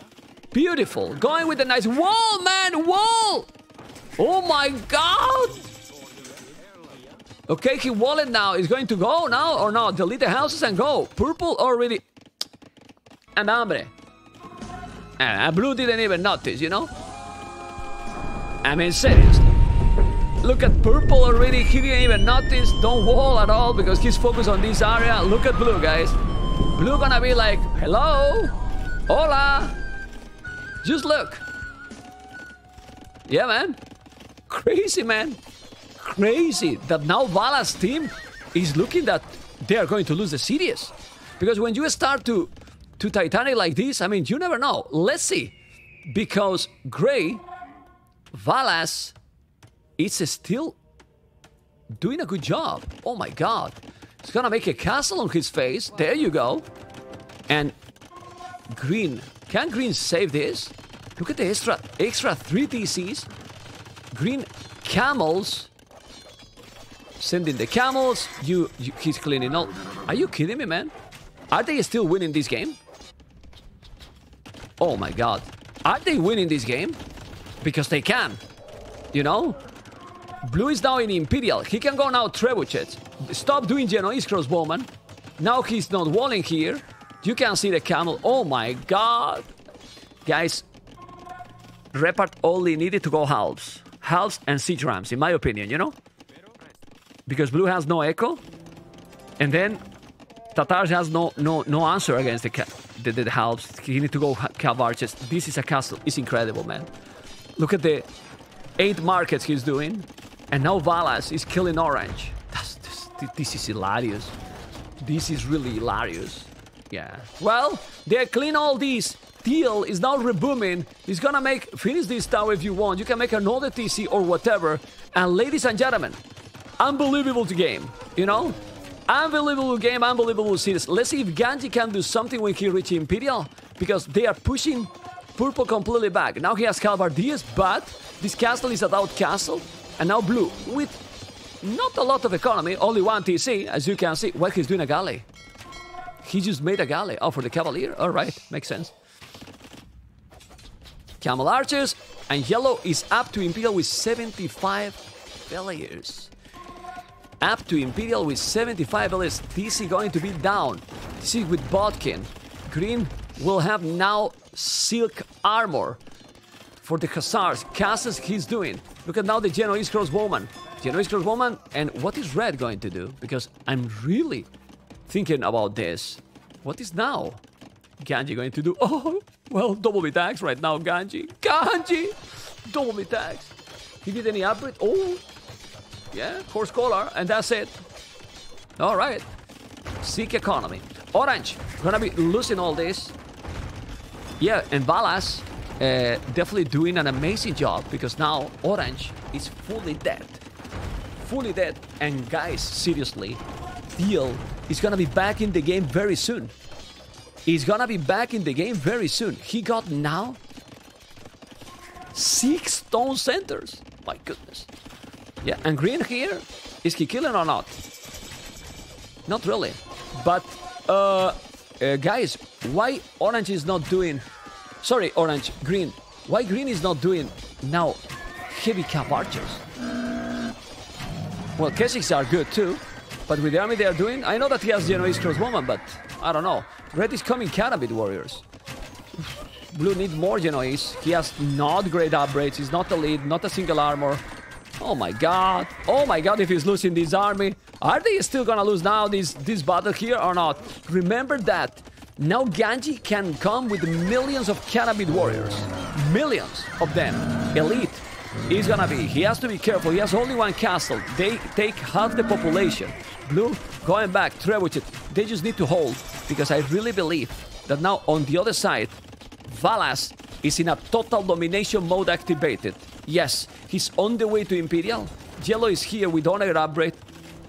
Beautiful. Going with a nice wall, man. Wall. Oh my god. Okay, he wallet now. is going to go now or not? Delete the houses and go. Purple already. And hombre. And blue didn't even notice, you know? I mean, seriously. Look at purple already. He didn't even notice. Don't wall at all because he's focused on this area. Look at blue, guys. Blue gonna be like, hello? Hola? Just look. Yeah, man. Crazy, man. Crazy that now Vala's team is looking that they are going to lose the series. Because when you start to, to Titanic like this, I mean, you never know. Let's see. Because Grey, Valas, is still doing a good job. Oh my god. He's gonna make a castle on his face. There you go. And Green can Green save this? Look at the extra, extra 3 DCs. Green camels. Sending the camels. You, you, he's cleaning all. Are you kidding me, man? Are they still winning this game? Oh my god. Are they winning this game? Because they can. You know? Blue is now in Imperial. He can go now Trebuchet. Stop doing Genoese crossbowman. Now he's not walling here. You can see the camel. Oh my god. Guys, Repart only needed to go halves. Halves and siege rams, in my opinion, you know? Because blue has no echo. And then Tatars has no no no answer against the, the, the, halves. He need to go cav. This is a castle. It's incredible, man. Look at the eight markets he's doing. And now Valas is killing orange. That's, this, this is hilarious. This is really hilarious. Yeah. Well, they clean all these. Teal is now rebooming. He's gonna make finish this tower if you want. You can make another TC or whatever. And ladies and gentlemen, unbelievable to game. You know, unbelievable game, unbelievable series. Let's see if Ganji can do something when he reaches Imperial because they are pushing purple completely back. Now he has Calvardias, but this castle is a doubt castle, and now blue with not a lot of economy, only one TC, as you can see. Well, he's doing a galley. He just made a galley. Oh, for the Cavalier? All right, makes sense. Camel Archers, and yellow is up to Imperial with 75 failures. Up to Imperial with 75 failures. TC going to be down. TC with Botkin. Green will have now silk armor for the Hussars. Casas he's doing. Look at now the Genoese crossbowman. Genoese crossbowman, and what is red going to do? Because I'm really thinking about this. What is now Ganji going to do? [laughs] Oh, well, double me right now, Ganji. Ganji! Double me. He did any upgrade? Oh, yeah, horse collar, and that's it. All right. Seek economy. Orange, gonna be losing all this. Yeah, and Valas uh, definitely doing an amazing job because now Orange is fully dead. Fully dead. And guys, seriously, Teal is gonna be back in the game very soon. He's gonna be back in the game very soon. He got now six stone centers. My goodness. Yeah, and green here, is he killing or not? Not really. But, uh, uh, guys, why orange is not doing... Sorry, orange, green. Why green is not doing now heavy cap archers? Well, Keshiks are good too. But with the army they are doing, I know that he has Genoese crossbowman, but I don't know. Red is coming Karambit warriors. Blue need more Genoese. He has not great upgrades. He's not a lead, not a single armor. Oh my god. Oh my god, if he's losing this army. Are they still gonna lose now this, this battle here or not? Remember that. Now Ganji can come with millions of Karambit warriors. Millions of them. Elite. He's gonna be. He has to be careful. He has only one castle. They take half the population. Blue going back. Trebuchet. They just need to hold. Because I really believe that now on the other side, Valas is in a total domination mode activated. Yes, he's on the way to Imperial. Yellow is here with honor upgrade,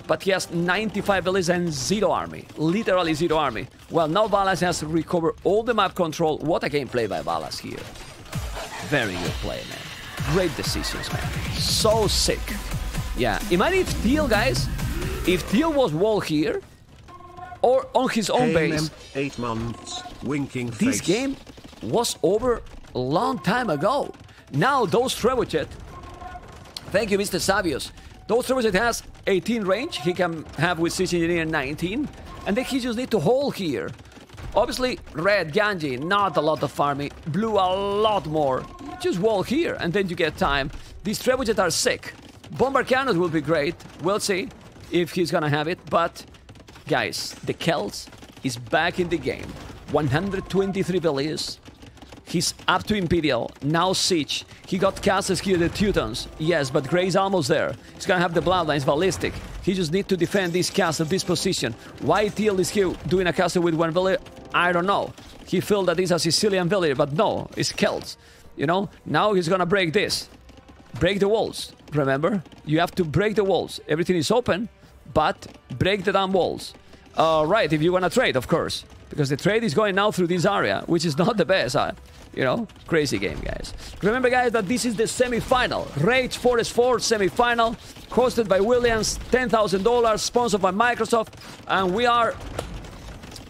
but he has 95 allies and zero army. Literally zero army. Well, now Valas has recovered all the map control. What a gameplay by Valas here. Very good play, man. Great decisions, man. So sick. Yeah, imagine if Teal, guys, if Teal was wall here, or on his own base, eight months, winking this face. game was over a long time ago. Now those Trebuchet, thank you, Mr. Savios. Those Trebuchet has 18 range. He can have with Siege Engineer 19, and then he just need to hold here. Obviously, red Ganji, not a lot of farming. Blue, a lot more. Just wall here, and then you get time. These Trebuchet are sick. Bombard cannons will be great. We'll see if he's gonna have it, but guys, the Celts is back in the game. 123 villas. He's up to Imperial. Now Siege. He got castles here, the Teutons. Yes, but Grey's almost there. He's gonna have the Bloodlines, Ballistic. He just need to defend this castle, this position. Why Teal is here doing a castle with one villager? I don't know. He felt that it's a Sicilian villager, but no, it's Celts. You know? Now he's gonna break this. Break the walls. Remember? You have to break the walls. Everything is open, but break the damn walls. Uh, right, if you wanna trade, of course. Because the trade is going now through this area, which is not the best. Uh, you know, crazy game, guys. Remember, guys, that this is the semi-final. Rage Forest 4 semi-final, hosted by Williams, $10,000, sponsored by Microsoft, and we are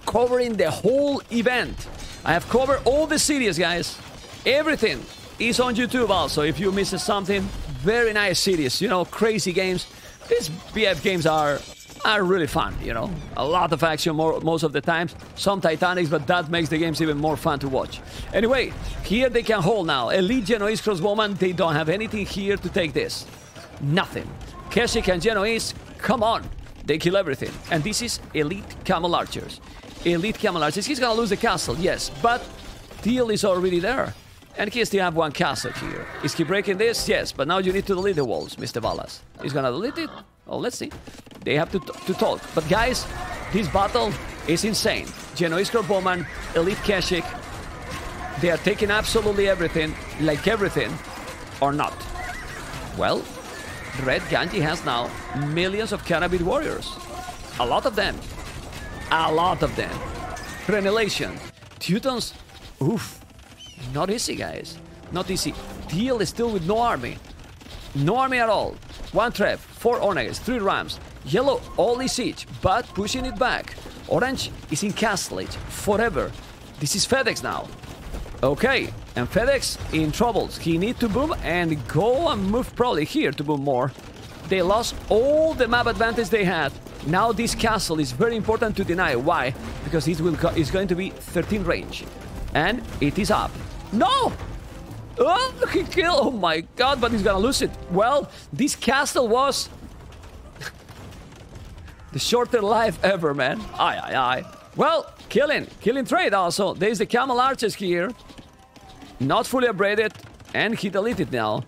covering the whole event. I have covered all the series, guys. Everything is on YouTube also. If you miss something, very nice series, you know, crazy games. These BF games are are really fun, you know. A lot of action more, most of the times. Some Titanics, but that makes the games even more fun to watch. Anyway, here they can hold now. Elite Genoese Crossbowman, they don't have anything here to take this. Nothing. Keshik and Genoese, come on. They kill everything. And this is Elite Camel Archers. Elite Camel Archers. He's gonna lose the castle, yes, but Teal is already there. And he still have one castle here. Is he breaking this? Yes, but now you need to delete the walls, Mr. Valas. He's gonna delete it? Oh, let's see. They have to, to talk. But guys, this battle is insane. Genoese Bowman, Elite Keshik, they are taking absolutely everything, like everything, or not. Well, Red Ganji has now millions of Karambit warriors. A lot of them. A lot of them. Renelation. Teutons, oof. Not easy, guys. Not easy. Deal is still with no army. No army at all. One trap, four Onagers, three Rams. Yellow only siege, but pushing it back. Orange is in Castle Age forever. This is FedEx now. Okay, and FedEx in troubles. He need to boom and go and move probably here to boom more. They lost all the map advantage they had. Now this castle is very important to deny. Why? Because it will go, it's going to be 13 range. And it is up. No! Oh, he kill! Oh my god, but he's gonna lose it. Well, this castle was [laughs] the shorter life ever, man. Aye, aye, aye. Well, killing. Killing trade also. There's the camel archers here. Not fully upgraded. And he deleted now.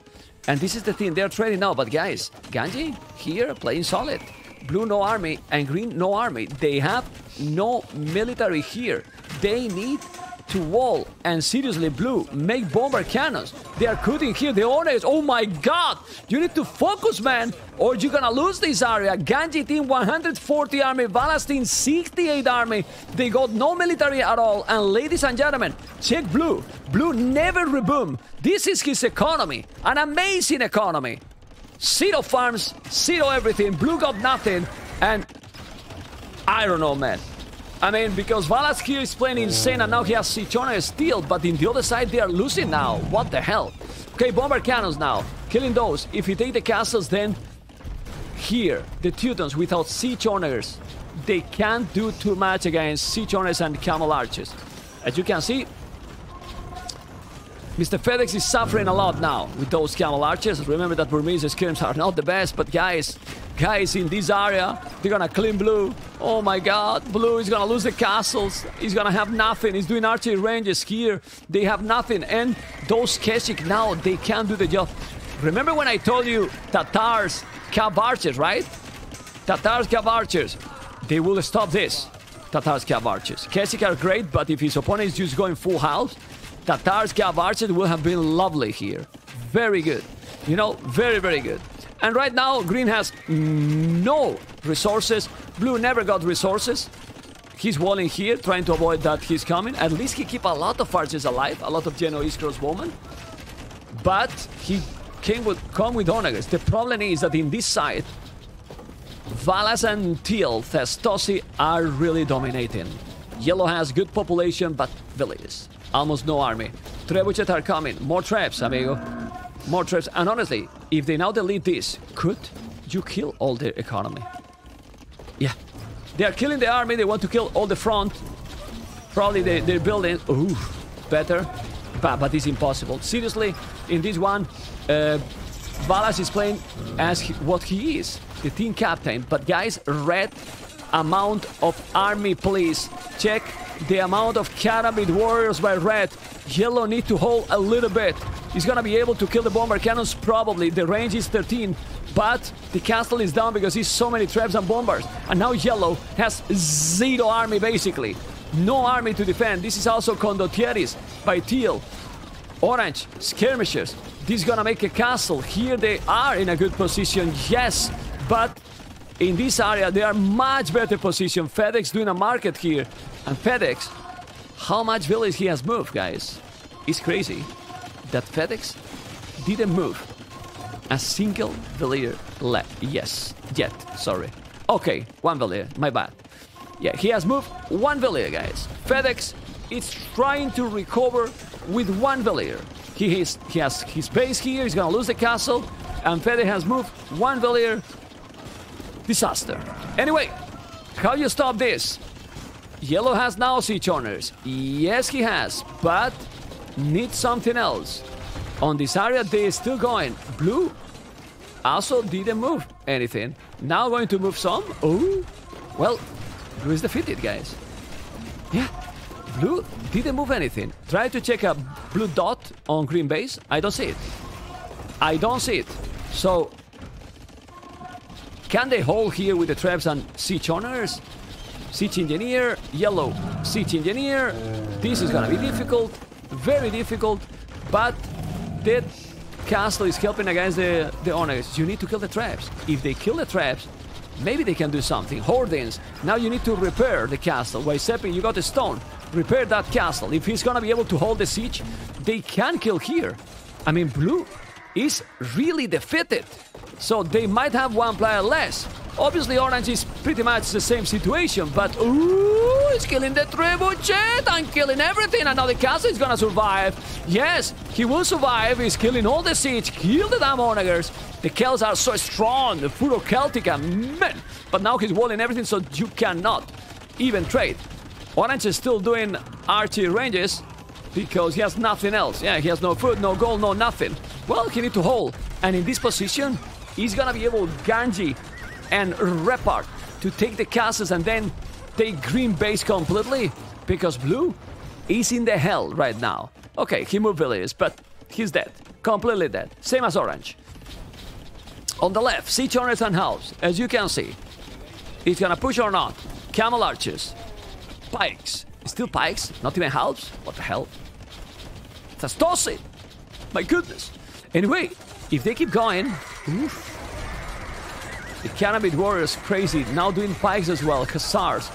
And this is the thing. They're trading now. But guys, Ganji here playing solid. Blue no army and green no army. They have no military here. They need to wall and seriously blue make bombard cannons. They are cutting here the owners oh my god! You need to focus man or you're gonna lose this area. Ganji team 140 army valas team 68 army. They got no military at all. And ladies and gentlemen check blue. Blue never reboom. This is his economy an amazing economy. Zero farms zero everything. Blue got nothing. And i don't know man I mean, because Valas here is playing insane and now he has Sichona Steel, but in the other side they are losing now. What the hell? Okay, Bombard Cannons now. Killing those. If you take the castles, then here, the Teutons without Siege Onagers, they can't do too much against Siege Onagers and Camel Archers. As you can see, Mr. FedEx is suffering a lot now with those Camel Archers. Remember that Burmese skirms are not the best, but guys, guys in this area, they're gonna clean Blue. Oh my god, Blue is gonna lose the castles. He's gonna have nothing. He's doing archery ranges here. They have nothing. And those Keshik now, they can't do the job. Remember when I told you Tatars, Cav Archers, right? Tatars, Cav Archers. They will stop this. Tatars, Cav Archers. Keshik are great, but if his opponent is just going full house, Tatars Cav Archers will have been lovely here. Very good. You know, very, very good. And right now, Green has no resources. Blue never got resources. He's walling here, trying to avoid that he's coming. At least he keep a lot of archers alive, a lot of Genoese crossbowmen. But he came with, come with Onagers. The problem is that in this side, Valas and Teal, Thestosi are really dominating. Yellow has good population, but villages. Almost no army. Trebuchet are coming. More traps, amigo. More traps. And honestly, if they now delete this, could you kill all the economy? Yeah. They are killing the army. They want to kill all the front. Probably they, they're building... Ooh, better. But, but it's impossible. Seriously, in this one, uh, Valas is playing as he, what he is. The team captain. But guys, red amount of army, please. Check the amount of Karambit warriors by red. Yellow need to hold a little bit. He's gonna be able to kill the bombard cannons probably. The range is 13, but the castle is down because he's so many traps and bombers. And now yellow has zero army basically. No army to defend. This is also Condottieris by Teal. Orange, skirmishers. This is gonna make a castle. Here they are in a good position, yes, but in this area they are much better position. FedEx doing a market here. And FedEx, how much village he has moved, guys? It's crazy that FedEx didn't move a single villager left. Yes, yet, sorry. Okay, one villager, my bad. Yeah, he has moved one villager, guys. FedEx is trying to recover with one villager. He, is, he has his base here, he's gonna lose the castle. And FedEx has moved one Villier. Disaster. Anyway, how you stop this? Yellow has now siege onagers. Yes, he has, but needs something else. On this area, they still going. Blue also didn't move anything. Now going to move some. Oh, well, blue is defeated, guys. Yeah, blue didn't move anything. Try to check a blue dot on green base. I don't see it. I don't see it. So, can they hold here with the traps and siege onagers? Siege engineer, yellow, siege engineer. This is gonna be difficult, very difficult, but that castle is helping against the, the owners. You need to kill the traps. If they kill the traps, maybe they can do something. Hoardings, now you need to repair the castle. Waisepi, you got a stone. Repair that castle. If he's gonna be able to hold the siege, they can kill here. I mean, blue is really defeated. So they might have one player less. Obviously, Orange is pretty much the same situation, but ooh, he's killing the trebuchet and killing everything, and now the castle is gonna survive. Yes, he will survive. He's killing all the siege, kill the damn onagers. The Celts are so strong, the Furor Celtica, man. But now he's walling everything, so you cannot even trade. Orange is still doing archery ranges because he has nothing else. Yeah, he has no food, no gold, no nothing. Well, he need to hold, and in this position, he's gonna be able to Ganji and Repart to take the castles and then take green base completely because blue is in the hell right now. Okay, he moved villages, but he's dead. Completely dead. Same as orange. On the left, see Jonathan house. As you can see, he's gonna push or not. Camel archers. Pikes. Still pikes? Not even halves? What the hell? That's tossing. My goodness. Anyway, if they keep going, oof, the Karambit Warriors crazy, now doing pikes as well, Hussars.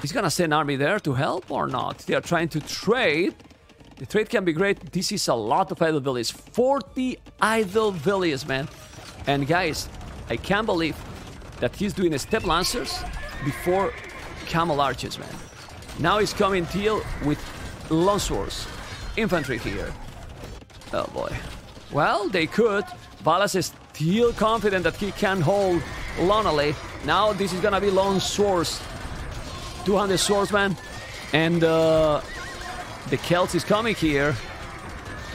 He's gonna send army there to help or not? They are trying to trade. The trade can be great. This is a lot of idle villages. 40 idle villages, man. And guys, I can't believe that he's doing a steppe lancers before camel archers, man. Now he's coming deal with longswords. Infantry here. Oh boy. Well, they could. Valas is still confident that he can hold Lonely. Now this is gonna be Longswords. 200 swordsman. And uh, the Celts is coming here.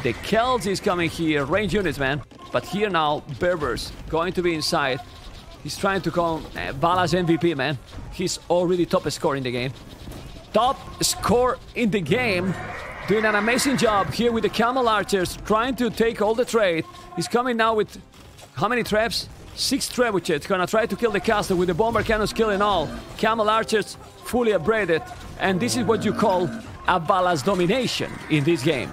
The Celts is coming here. Range units, man. But here now, Berbers going to be inside. He's trying to call uh, Valas MVP, man. He's already top score in the game. Top score in the game. Doing an amazing job here with the Camel Archers, trying to take all the trade. He's coming now with how many traps? Six trebuchets. Gonna try to kill the castle with the bombard cannons killing all. Camel archers fully upgraded. And this is what you call a Valas domination in this game.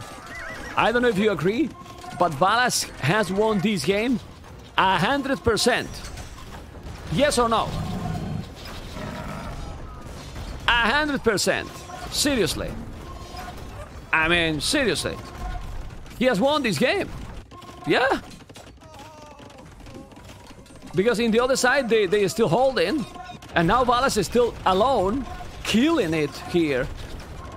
I don't know if you agree, but Valas has won this game hundred percent. Yes or no? Hundred percent. Seriously. I mean, seriously. He has won this game. Yeah. Because in the other side, they, they still holding. And now Valas is still alone, killing it here.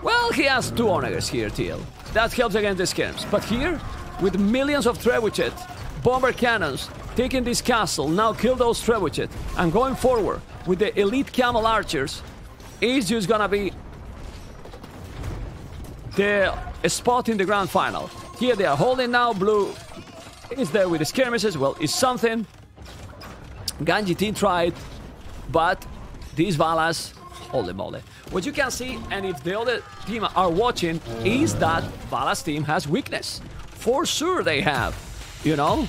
Well, he has two onagers here, TL. That helps against the skirms. But here, with millions of trebuchet, bombard cannons, taking this castle, now kill those trebuchet, and going forward with the elite camel archers, is just gonna be the spot in the grand final. Here they are holding now, blue is there with the skirmishes, well, it's something. Ganji team tried, but these Valas, holy moly. What you can see, and if the other team are watching, is that Valas team has weakness. For sure they have, you know?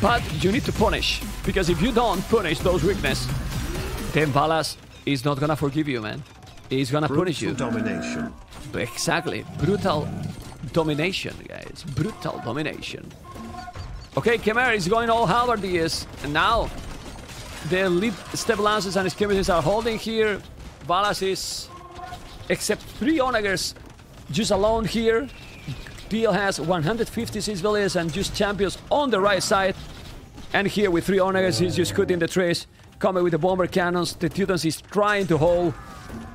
But you need to punish, because if you don't punish those weakness, then Valas is not gonna forgive you, man. He's gonna Brutal punish you. domination. Exactly. Brutal domination, guys. Brutal domination. Okay, Khmer is going all halberdiers. And now the lead step lances and skirmishes are holding here. Valas is except three onagers just alone here. Deal has 156 villages and just champions on the right side. And here with three onagers, he's just cutting the trees. Coming with the bombard cannons. The Teutons is trying to hold.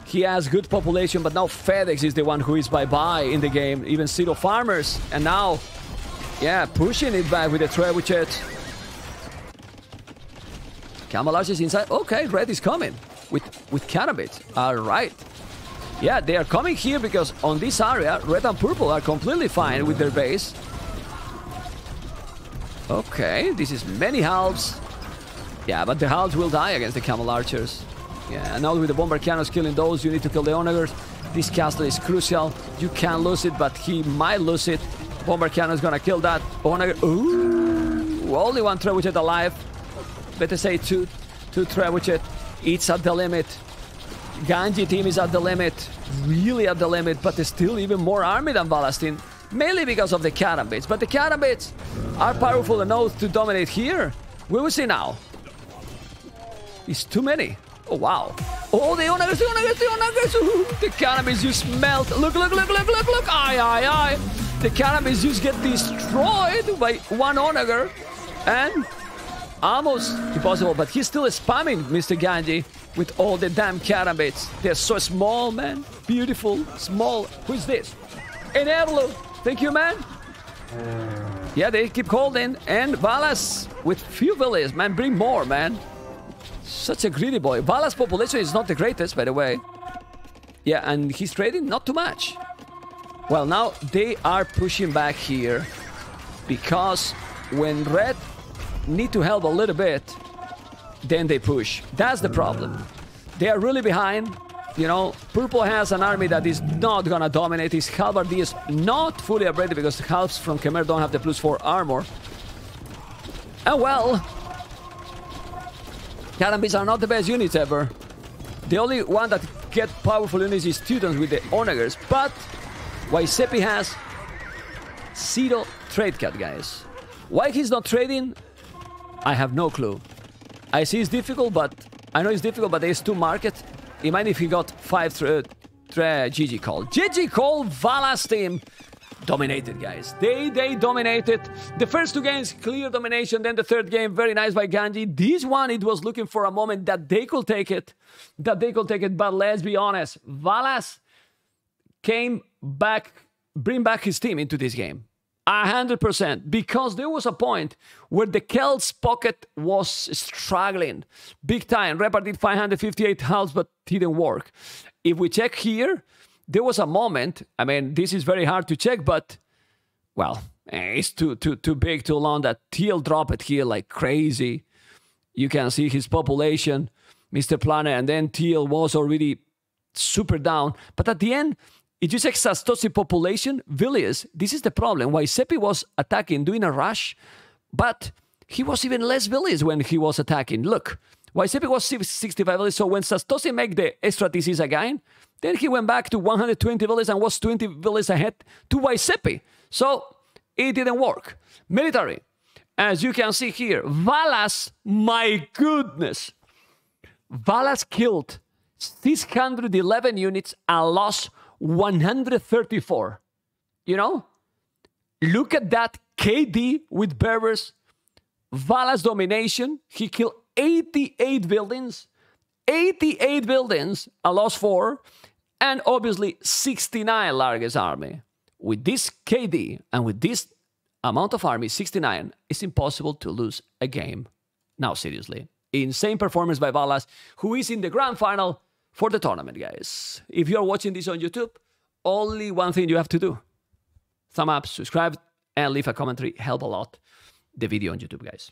He has good population, but now FedEx is the one who is bye-bye in the game. Even Zero Farmers. And now Yeah, pushing it back with the trebuchet. Camouflage is inside. Okay, red is coming with with Karambit. All right. Yeah, they are coming here because on this area, red and purple are completely fine with their base. Okay, this is many halves. Yeah, but the halves will die against the camel archers. Yeah, now with the bombard cannons killing those, you need to kill the onagers. This castle is crucial. You can lose it, but he might lose it. Bomber is gonna kill that onager. Ooh, only one trebuchet alive. Better say two, two trebuchet. It's at the limit. Ganji team is at the limit, really at the limit, but there's still even more army than Valas team, mainly because of the Karambits. But the Karambits are powerful enough to dominate here. We will see now. It's too many. Oh, wow. Oh, the Onagers, the Onagers, the Onagers. The Karambits just melt. Look, look, look, look, look, look. Aye, aye, aye. The Karambits just get destroyed by one Onager. And almost impossible, but he's still spamming Mr. Ganji with all the damn Karambits. They're so small, man. Beautiful, small. Who's this? Enablo. Thank you, man. Yeah, they keep holding. And Valas with few villages, man. Bring more, man. Such a greedy boy. Valas' population is not the greatest, by the way. Yeah, and he's trading not too much. Well, now they are pushing back here because when Red need to help a little bit, then they push. That's the problem. They are really behind. You know, Purple has an army that is not gonna dominate. His Halbardy is not fully upgraded because the halves from Khmer don't have the plus 4 armor. And well, Karambits are not the best units ever. The only one that get powerful units is students with the Onagers, but Waisepi has zero trade cut, guys. Why he's not trading, I have no clue. I see it's difficult, but I know it's difficult, but there's two market. Imagine if he got five GG call. GG call, Valas team dominated, guys. They they dominated. The first two games, clear domination. Then the third game, very nice by Ganji. This one, it was looking for a moment that they could take it, that they could take it. But let's be honest, Valas came back, bring back his team into this game. A hundred percent, because there was a point where the Celts pocket was struggling big time. Repart did 558 health, but didn't work. If we check here, there was a moment. I mean, this is very hard to check, but well, eh, it's too too too big, too long. That Teal dropped it here like crazy. You can see his population, Mr. Planner, and then Teal was already super down. But at the end, it just Sastosi population, Villiers. This is the problem. Why Seppi was attacking, doing a rush, but he was even less Villiers when he was attacking. Look, why Seppi was 65 Villiers, so when Sastosi make the extra TCs again, then he went back to 120 Villiers and was 20 Villiers ahead to Waisepi. So it didn't work. Military, as you can see here, Valas, my goodness. Valas killed 611 units and lost 134. You know? Look at that KD with Berbers. Valas domination. He killed 88 buildings. 88 buildings, a loss 4. And obviously 69 largest army. With this KD and with this amount of army, 69, it's impossible to lose a game. Now, seriously. Insane performance by Valas, who is in the grand final for the tournament, guys. If you're watching this on YouTube, only one thing you have to do. Thumb up, subscribe, and leave a commentary. Help a lot the video on YouTube, guys.